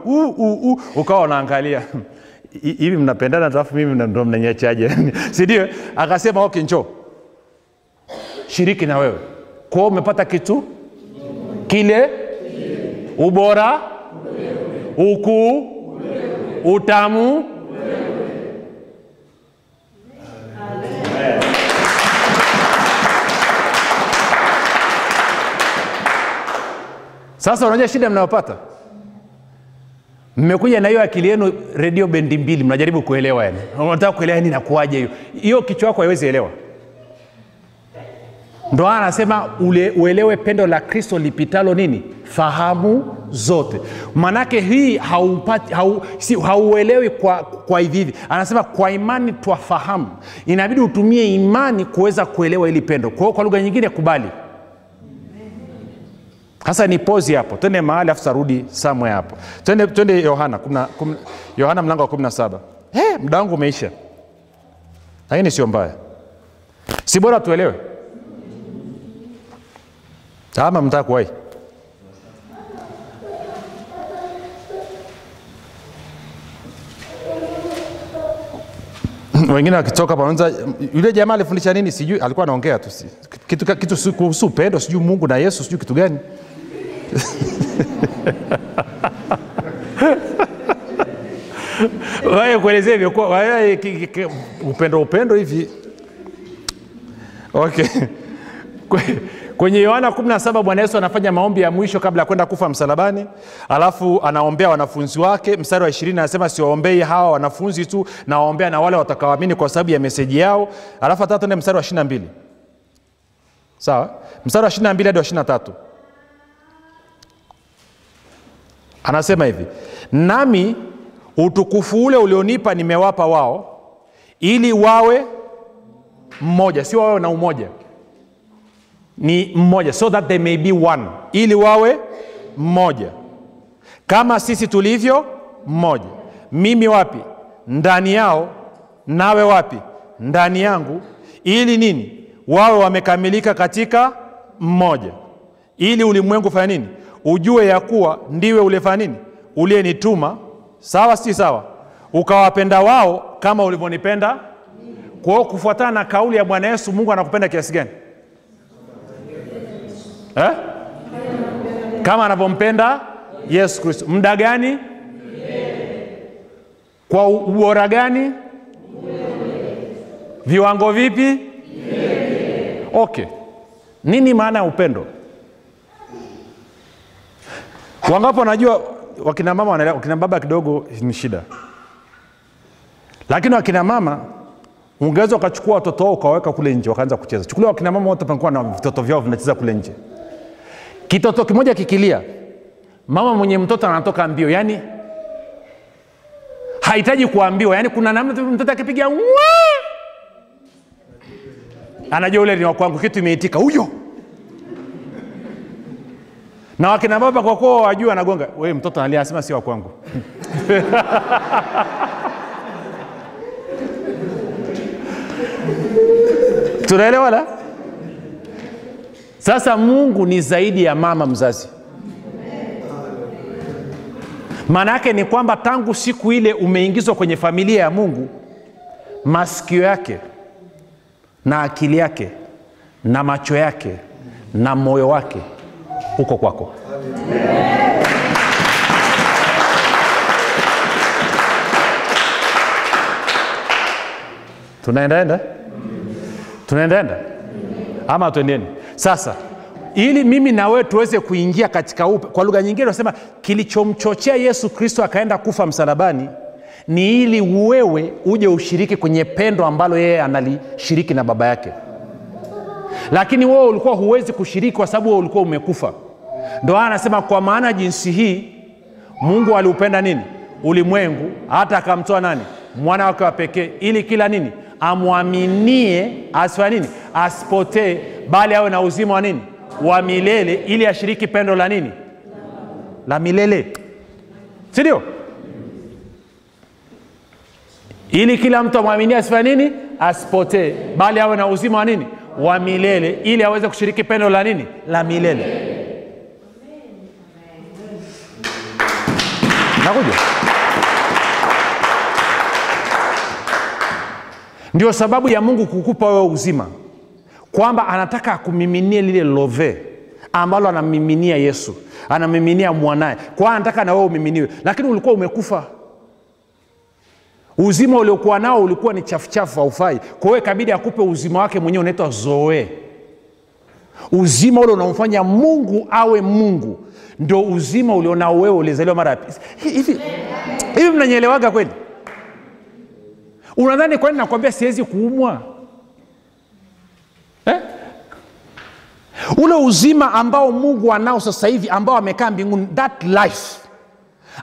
Ukawa unaangalia. [LAUGHS] Hivi mnapendana alafu mimi ndo mnanyachaje? [LAUGHS] Sindio akasema okay njoo. Shiriki na wewe. Kwao umepata kitu? Kile? Ubora ukuu utamu. Sasa unajua shida mnayopata? Mmekuja na hiyo akili yenu redio bendi mbili mnajaribu kuelewa yani. Unataka kuelewa yani inakuwaje hiyo? Hiyo kichwa yako haiwezi elewa ndo maana anasema uelewe pendo la kristo lipitalo nini? Fahamu zote. Manake hii haupati hau, si, hauelewi kwa, kwa anasema kwa imani twafahamu. Inabidi utumie imani kuweza kuelewa hili pendo. Kwa hiyo kwa lugha nyingine kubali. Sasa ni pozi hapo. Twende mahali afu tarudi samwe hapo. Twende twende yohana kumna- kumna- yohana mlango wa 17 hey, mda wangu umeisha. Lakini sio mbaya. Si bora tuelewe ama mtaka kuwahi [LAUGHS] wengine wakitoka panaanza yule jamaa alifundisha nini? Sijui alikuwa anaongea tu kitu, kitu kuhusu upendo sijui mungu na yesu sijui kitu gani. [LAUGHS] Wae kuelezea ki- upendo upendo hivi. Okay [LAUGHS] kwenye yohana 17 bwana yesu anafanya maombi ya mwisho kabla ya kwenda kufa msalabani. Alafu anaombea wanafunzi wake. Mstari wa ishirini anasema siwaombei hawa wanafunzi tu nawaombea na wale watakaoamini kwa sababu ya meseji yao. Alafu hata tuende mstari wa 22 sawa? Mstari wa 22 hadi wa 23 anasema hivi nami utukufu ule ulionipa nimewapa wao ili wawe mmoja. Si wawe na umoja ni mmoja so that they may be one. Ili wawe mmoja. Kama sisi tulivyo mmoja. Mimi wapi? Ndani yao. Nawe wapi? Ndani yangu. Ili nini? Wawe wamekamilika katika mmoja. Ili ulimwengu fanya nini? Ujue ya kuwa ndiwe ulifanya nini? Uliyenituma. Sawa si sawa? Ukawapenda wao kama ulivyonipenda. Kwao kufuatana na kauli ya bwana yesu mungu anakupenda kiasi gani eh? kama anavyompenda yesu kristo. Muda gani? Kwa ubora gani? Viwango vipi? Okay. Nini maana ya upendo? Wangapo wanajua wakina mama wanaelewa wakina baba kidogo ni shida. Lakini wakina mama ungeweza ukachukua watoto wao ukawaweka kule nje wakaanza kucheza. Chukulia wakina mama wote panakuwa na vitoto vyao vinacheza kule nje kitoto kimoja kikilia mama mwenye mtoto anatoka mbio yani hahitaji kuambiwa yani kuna namna mtoto akipiga anajua ule ni wakwangu kitu imeitika huyo. Na wakina baba kwa kuwa wajua anagonga we mtoto analia asema si wakwangu [LAUGHS] tunaelewa la sasa mungu ni zaidi ya mama mzazi. Maana yake ni kwamba tangu siku ile umeingizwa kwenye familia ya mungu masikio yake na akili yake na macho yake na moyo wake uko kwako. Tunaendaenda? Tunaendaenda? Ama tuendeni sasa ili mimi na wewe tuweze kuingia katika upe kwa lugha nyingine unasema kilichomchochea yesu kristo akaenda kufa msalabani ni ili wewe uje ushiriki kwenye pendo ambalo yeye analishiriki na baba yake. Lakini wewe ulikuwa huwezi kushiriki kwa sababu wewe ulikuwa umekufa. Ndo anasema kwa maana jinsi hii mungu aliupenda nini? Ulimwengu. Hata akamtoa nani? Mwana wake wa pekee. Ili kila nini amwaminie asifanye nini? Asipotee bali awe na uzima wa nini? Wa milele ili ashiriki pendo la nini? La milele. Sindio ili kila mtu amwaminie asifanye nini? Asipotee bali awe na uzima wa nini? Wa milele ili aweze kushiriki pendo la nini? La milele. Nakuja ndio sababu ya mungu kukupa wewe uzima kwamba anataka akumiminie lile love ambalo anamiminia yesu anamiminia mwanaye. Kwa anataka na wewe umiminiwe. Lakini ulikuwa umekufa. Uzima uliokuwa nao ulikuwa ni chafuchafu haufai. Kwa hiyo ikabidi akupe uzima wake mwenyewe unaitwa zoe. Uzima ule unaomfanya mungu awe mungu ndo uzima ulionao wewe ulizaliwa mara ya pili. Hivi mnanyeelewaga kweli unadhani kwani nakwambia siwezi kuumwa? Eh? ule uzima ambao mungu anao sasa hivi ambao amekaa mbinguni that life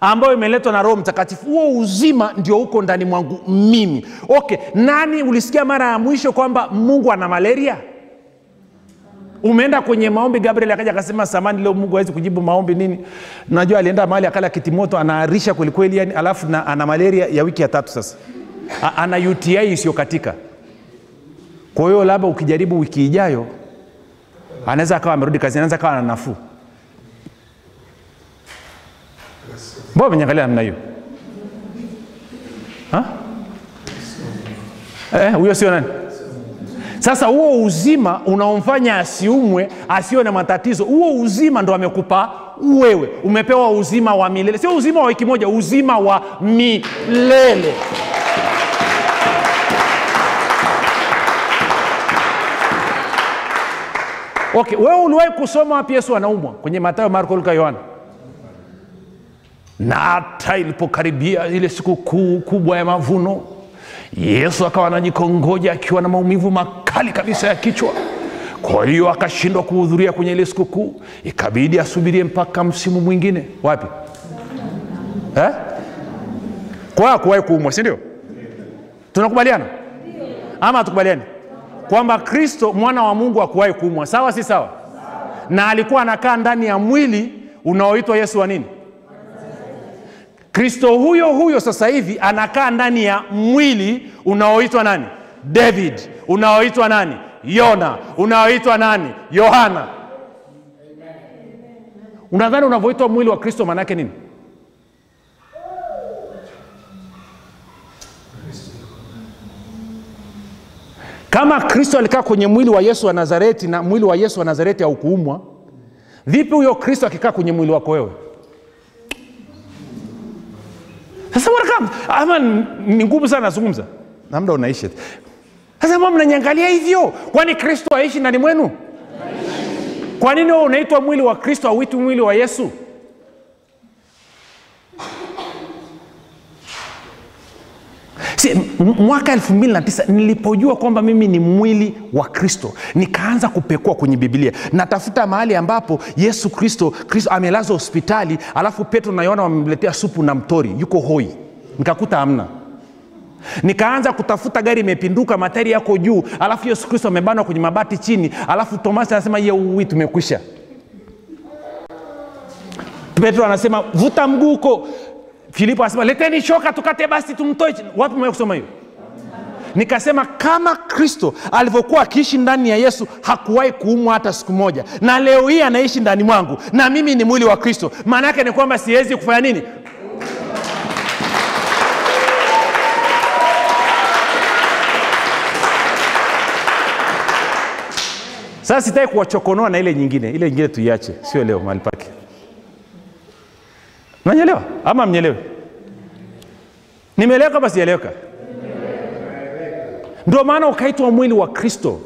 ambayo imeletwa na roho mtakatifu huo uzima ndio huko ndani mwangu mimi. Okay nani ulisikia mara ya mwisho kwamba mungu ana malaria? Umeenda kwenye maombi gabriel akaja akasema samani leo mungu awezi kujibu maombi nini? Najua alienda mahali akala kitimoto anaarisha kwelikweli yani alafu na, ana malaria ya wiki ya tatu sasa ana uti isiyokatika kwa hiyo labda ukijaribu wiki ijayo anaweza akawa amerudi kazi anaweza akawa na nafuu. Mbona menyangalia namna hiyo? Eh, huyo sio nani? Sasa huo uzima unaomfanya asiumwe asiwe na matatizo huo uzima ndo amekupa wewe. Umepewa uzima wa milele. Sio uzima wa wiki moja uzima wa milele okay wewe uliwahi kusoma wapi yesu anaumwa? Kwenye matayo marko luka yohana. Na hata ilipokaribia ile siku kuu kubwa ya mavuno yesu akawa anajikongoja akiwa na maumivu makali kabisa ya kichwa. Kwa hiyo akashindwa kuhudhuria kwenye ile sikukuu ikabidi asubirie mpaka msimu mwingine. Wapi? Eh? kwa kuwahi kuumwa si ndio? Tunakubaliana? Ama hatukubaliani kwamba kristo mwana wa mungu akuwahi kuumwa sawa si sawa? Na alikuwa anakaa ndani ya mwili unaoitwa yesu wa nini? Kristo huyo huyo sasa hivi anakaa ndani ya mwili unaoitwa nani? David. Unaoitwa nani? Yona. Unaoitwa nani? Yohana. Unadhani unavyoitwa mwili wa kristo maanaake nini kama kristo alikaa kwenye mwili wa yesu wa nazareti na mwili wa yesu wa nazareti haukuumwa vipi huyo kristo akikaa kwenye mwili wako wewe? Sasa ama ni ngumu sana nazungumza. Na muda unaishi. Sasa ma mnanyangalia hivyo? Kwani kristo aishi ndani mwenu? Kwa nini wewe unaitwa mwili wa kristo auitwi mwili wa yesu si, mwaka 29 nilipojua kwamba mimi ni mwili wa kristo nikaanza kupekua kwenye bibilia natafuta mahali ambapo yesu kristo kristo amelazwa hospitali alafu petro na yohana wamemletea supu na mtori. Yuko hoi. Nikakuta amna nikaanza kutafuta gari imepinduka matari yako juu alafu yesu kristo amebanwa kwenye mabati chini alafu tomasi anasema yeui tumekwisha. Petro anasema vuta mguu huko Filipo asema leteni shoka tukate basi tumtoe. Wapi mwe kusoma hiyo? Nikasema kama Kristo alivyokuwa akiishi ndani ya Yesu hakuwahi kuumwa hata siku moja, na leo hii anaishi ndani mwangu na mimi ni mwili wa Kristo. Maana yake ni kwamba siwezi kufanya nini? Sasa sitaki kuwachokonoa na ile nyingine, ile nyingine tuiache, sio leo mahali pake nanyelewa ama mnyelewe nimeeleweka basi eleweka ndio maana ukaitwa mwili wa kristo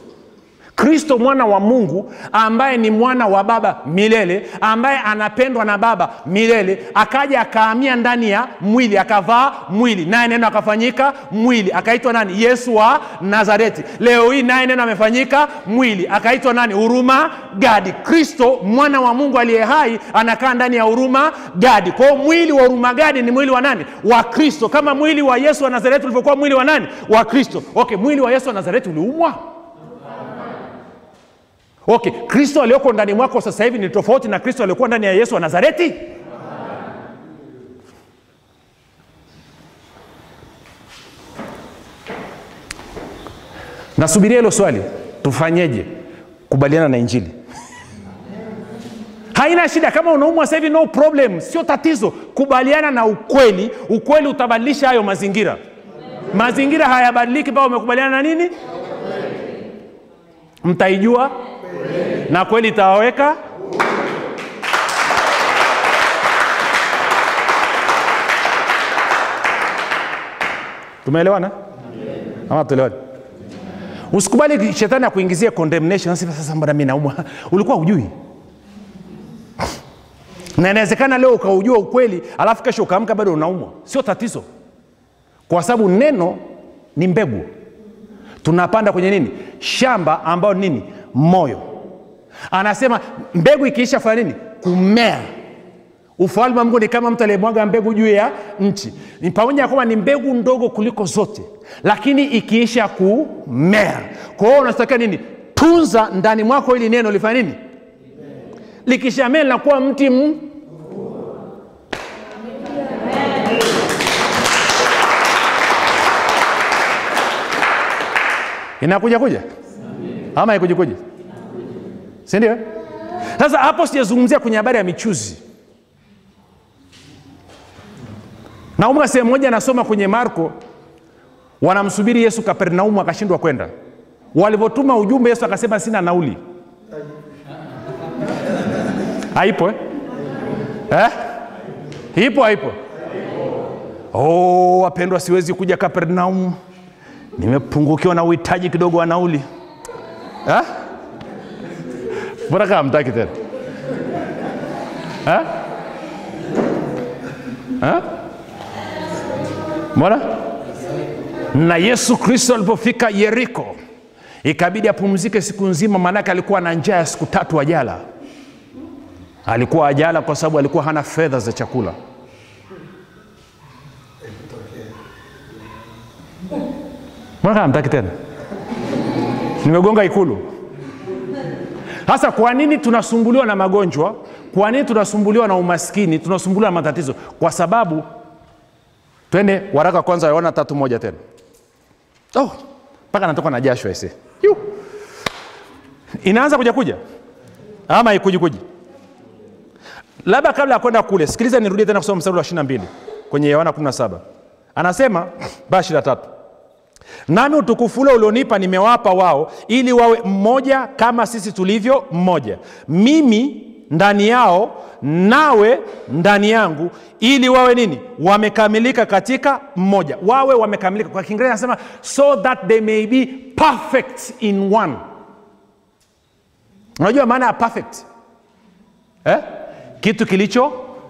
kristo mwana wa mungu ambaye ni mwana wa baba milele ambaye anapendwa na baba milele akaja akaamia ndani ya mwili akavaa mwili. Naye neno akafanyika mwili. Akaitwa nani? Yesu wa nazareti. Leo hii naye neno amefanyika mwili. Akaitwa nani? Huruma gadi. Kristo mwana wa mungu aliye hai anakaa ndani ya huruma gadi. Kwao mwili wa huruma gadi ni mwili wa nani? Wa kristo. Kama mwili wa yesu wa nazareti ulivyokuwa mwili wa nani? Wa kristo. Okay mwili wa yesu wa nazareti uliumwa okay kristo alioko ndani mwako sasa hivi ni tofauti na kristo aliyokuwa ndani ya yesu wa nazareti? Nasubiria hilo swali tufanyeje kubaliana na injili? Haina shida kama unaumwa sasa hivi no problem sio tatizo. Kubaliana na ukweli ukweli utabadilisha hayo mazingira. Mazingira hayabadiliki mpaka umekubaliana na nini? Mtaijua na kweli itawaweka? Tumeelewana? Ama tuelewane usikubali shetani akuingizie condemnation. Unasema, sasa mbona mi naumwa? [LAUGHS] Ulikuwa hujui? Na inawezekana leo ukaujua ukweli alafu kesho ukaamka bado unaumwa. Sio tatizo. Kwa sababu neno ni mbegu. Tunapanda kwenye nini? Shamba ambayo nini moyo. Anasema mbegu ikiisha fanya nini? Kumea. Ufalme wa mungu ni kama mtu aliyemwaga mbegu juu ya nchi. Ni pamoja na kwamba ni mbegu ndogo kuliko zote lakini ikiisha kumea. Kwa hiyo unatakiwa nini? Tunza ndani mwako ili neno lifanya nini? Likishamea linakuwa mti m inakuja kuja ama ikujikuja sindio sasa hapo sijazungumzia kwenye habari ya michuzi. Naumka sehemu moja anasoma kwenye marko wanamsubiri yesu kapernaumu akashindwa kwenda. Walivyotuma ujumbe yesu akasema sina nauli. Haipo eh? Eh? ipo haipo? Oh, wapendwa siwezi kuja kapernaum nimepungukiwa na uhitaji kidogo wa nauli Eh? mbona mtaki tena Ha? Eh? mbona na yesu kristo alipofika yeriko ikabidi apumzike siku nzima maanake alikuwa na njaa ya siku tatu ajala alikuwa ajala kwa sababu alikuwa hana fedha za chakula mbona mtaki tena nimegonga ikulu. Hasa kwa nini tunasumbuliwa na magonjwa? Kwa nini tunasumbuliwa na umaskini? Tunasumbuliwa na matatizo? Kwa sababu twende waraka kwanza yaona tatu moja tena. Oh, mpaka natoka na jasho ese. Inaanza kuja kuja? Ama ikujikuji labda kabla ya kwenda kule sikiliza nirudie tena kusoma mstari wa 22 kwenye yohana 17 anasema bashira tatu nami utukufu ule ulionipa nimewapa wao ili wawe mmoja kama sisi tulivyo mmoja. Mimi ndani yao nawe ndani yangu ili wawe nini? Wamekamilika katika mmoja. Wawe wamekamilika. Kwa kiingereza anasema so that they may be perfect in one. Unajua maana ya perfect? Eh? kitu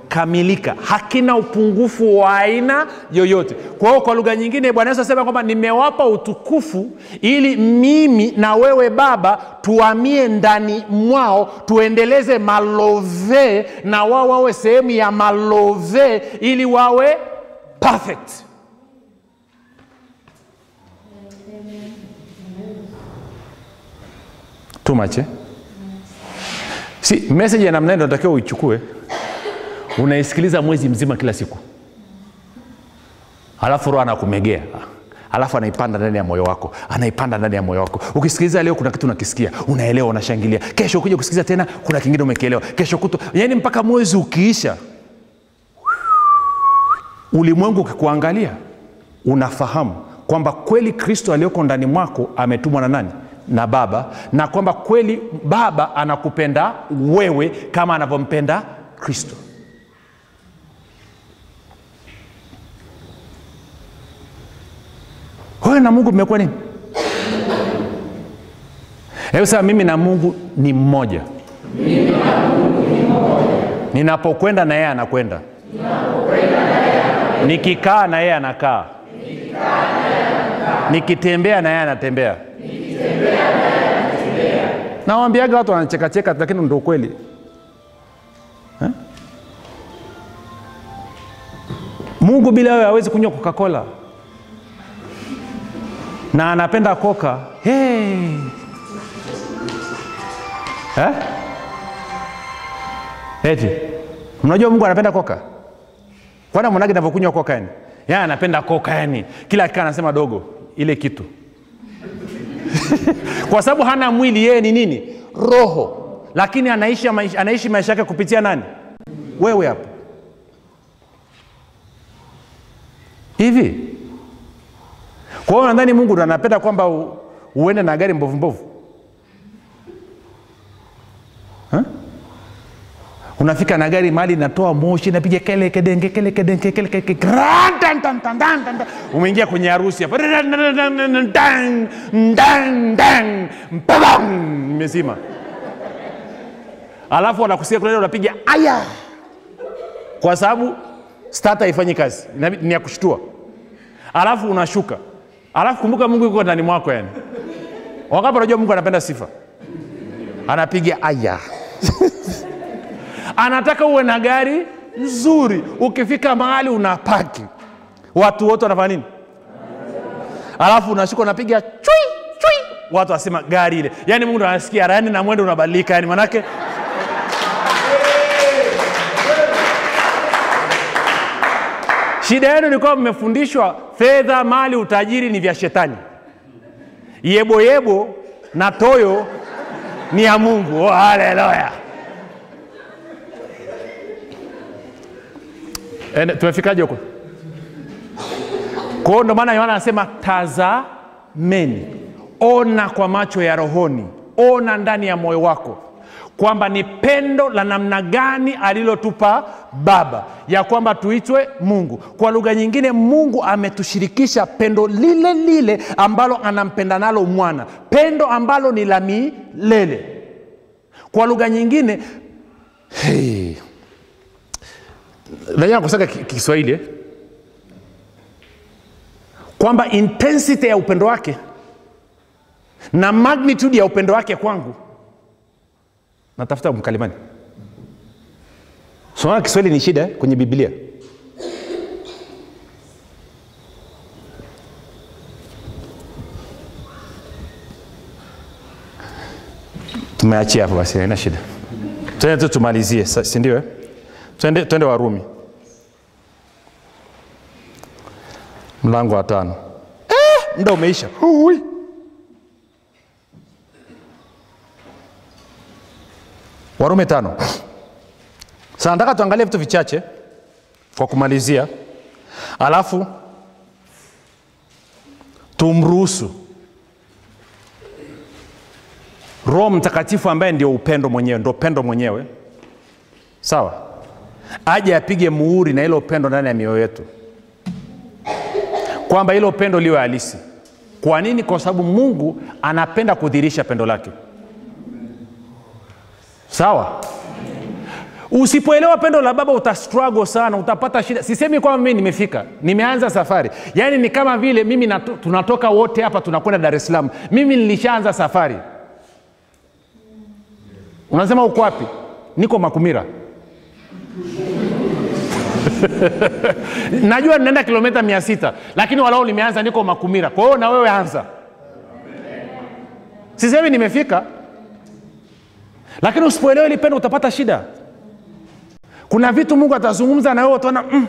kilichokamilika hakina upungufu wa aina yoyote. Kwa hiyo kwa lugha nyingine bwana yesu asema kwamba nimewapa utukufu ili mimi na wewe baba tuamie ndani mwao tuendeleze malove na wao wawe sehemu ya malove ili wawe perfect. Tumache eh? si meseji ya namna natakiwa uichukue unaisikiliza mwezi mzima kila siku. Alafu roho anakumegea. Alafu anaipanda ndani ya moyo wako. Anaipanda ndani ya moyo wako. Ukisikiliza leo kuna kitu unakisikia. Unaelewa unashangilia. Kesho ukija kusikiliza tena kuna kingine umekielewa. Kesho kuto yaani mpaka mwezi ukiisha ulimwengu ukikuangalia unafahamu kwamba kweli kristo aliyoko ndani mwako ametumwa na nani? Na baba. Na kwamba kweli baba anakupenda wewe kama anavyompenda kristo wewe na mungu mmekuwa nini? Hebu sema mimi na mungu ni mmoja. Ninapokwenda na yeye anakwenda. Nikikaa na yeye anakaa. Nikitembea na yeye anatembea. Nawambiaga watu wanachekacheka lakini ndo ukweli. Eh? mungu bila wewe hawezi kunywa coca-cola na anapenda koka. Hey. eh? eti. Mnajua mungu anapenda koka? Kwana mwanake navyokunywa koka yani? Ya anapenda koka yani. Kila akika anasema dogo ile kitu. [LAUGHS] Kwa sababu hana mwili yeye ni nini? Roho. Lakini anaishi maisha, anaishi maisha yake kupitia nani? Wewe hapo. Hivi kwa hiyo nadhani mungu anapenda kwamba uende na gari mbovu mbovu. Ha? unafika na gari mali inatoa moshi inapiga kele kedenge kele kedenge kele tan. umeingia kwenye harusi mpabam, imezima. Alafu wanakusikia kule unapiga aya. Kwa sababu stata haifanyi kazi. Ni ya kushtua. Alafu unashuka alafu kumbuka mungu yuko ndani mwako yani. Wakapo unajua mungu anapenda sifa? Anapiga aya. [LAUGHS] Anataka uwe na gari nzuri. Ukifika mahali unapaki watu wote wanafanya nini? Alafu unashuka unapiga chui chui. Watu wasema gari ile. Yaani mungu anasikia yani na mwendo unabadilika yani manake shida yenu ni kwamba mmefundishwa fedha mali utajiri ni vya shetani. Yeboyebo na toyo ni ya mungu. Oh, haleluya. Tumefikaje huko? Kwao ndo maana yohana anasema tazameni ona kwa macho ya rohoni ona ndani ya moyo wako kwamba ni pendo la namna gani alilotupa baba ya kwamba tuitwe mungu kwa lugha nyingine mungu ametushirikisha pendo lile lile ambalo anampenda nalo mwana pendo ambalo ni la milele kwa lugha nyingine hey. nakosaga kiswahili eh? kwamba intensity ya upendo wake na magnitude ya upendo wake kwangu natafuta mkalimani. Somaa kiswahili ni shida kwenye biblia. Tumeachia hapo basi haina shida. Tuende tu tumalizie sindio si ndio eh? twende, twende warumi. Mlango wa tano. Eh, muda umeisha. Hui. Warumi tano. Sasa nataka tuangalie vitu vichache kwa kumalizia. Alafu tumruhusu roho mtakatifu ambaye ndio upendo mwenyewe ndio upendo mwenyewe. Sawa? Aje apige muhuri na ilo upendo ndani ya mioyo yetu. Kwamba ilo upendo liwe halisi. Kwa nini? Kwa sababu mungu anapenda kudhirisha pendo lake sawa. Usipoelewa pendo la baba utastruggle sana utapata shida. Sisemi kwamba mimi nimefika nimeanza safari. Yaani ni kama vile mimi nato, tunatoka wote hapa tunakwenda dar es salaam. Mimi nilishaanza safari. Unasema uko wapi? Niko makumira. [LAUGHS] Najua ninaenda kilomita mia sita lakini walau limeanza niko makumira. Kwa hiyo na wewe anza. Sisemi nimefika lakini usipoelewa ili pendo utapata shida. Kuna vitu mungu atazungumza na wewe utaona mm,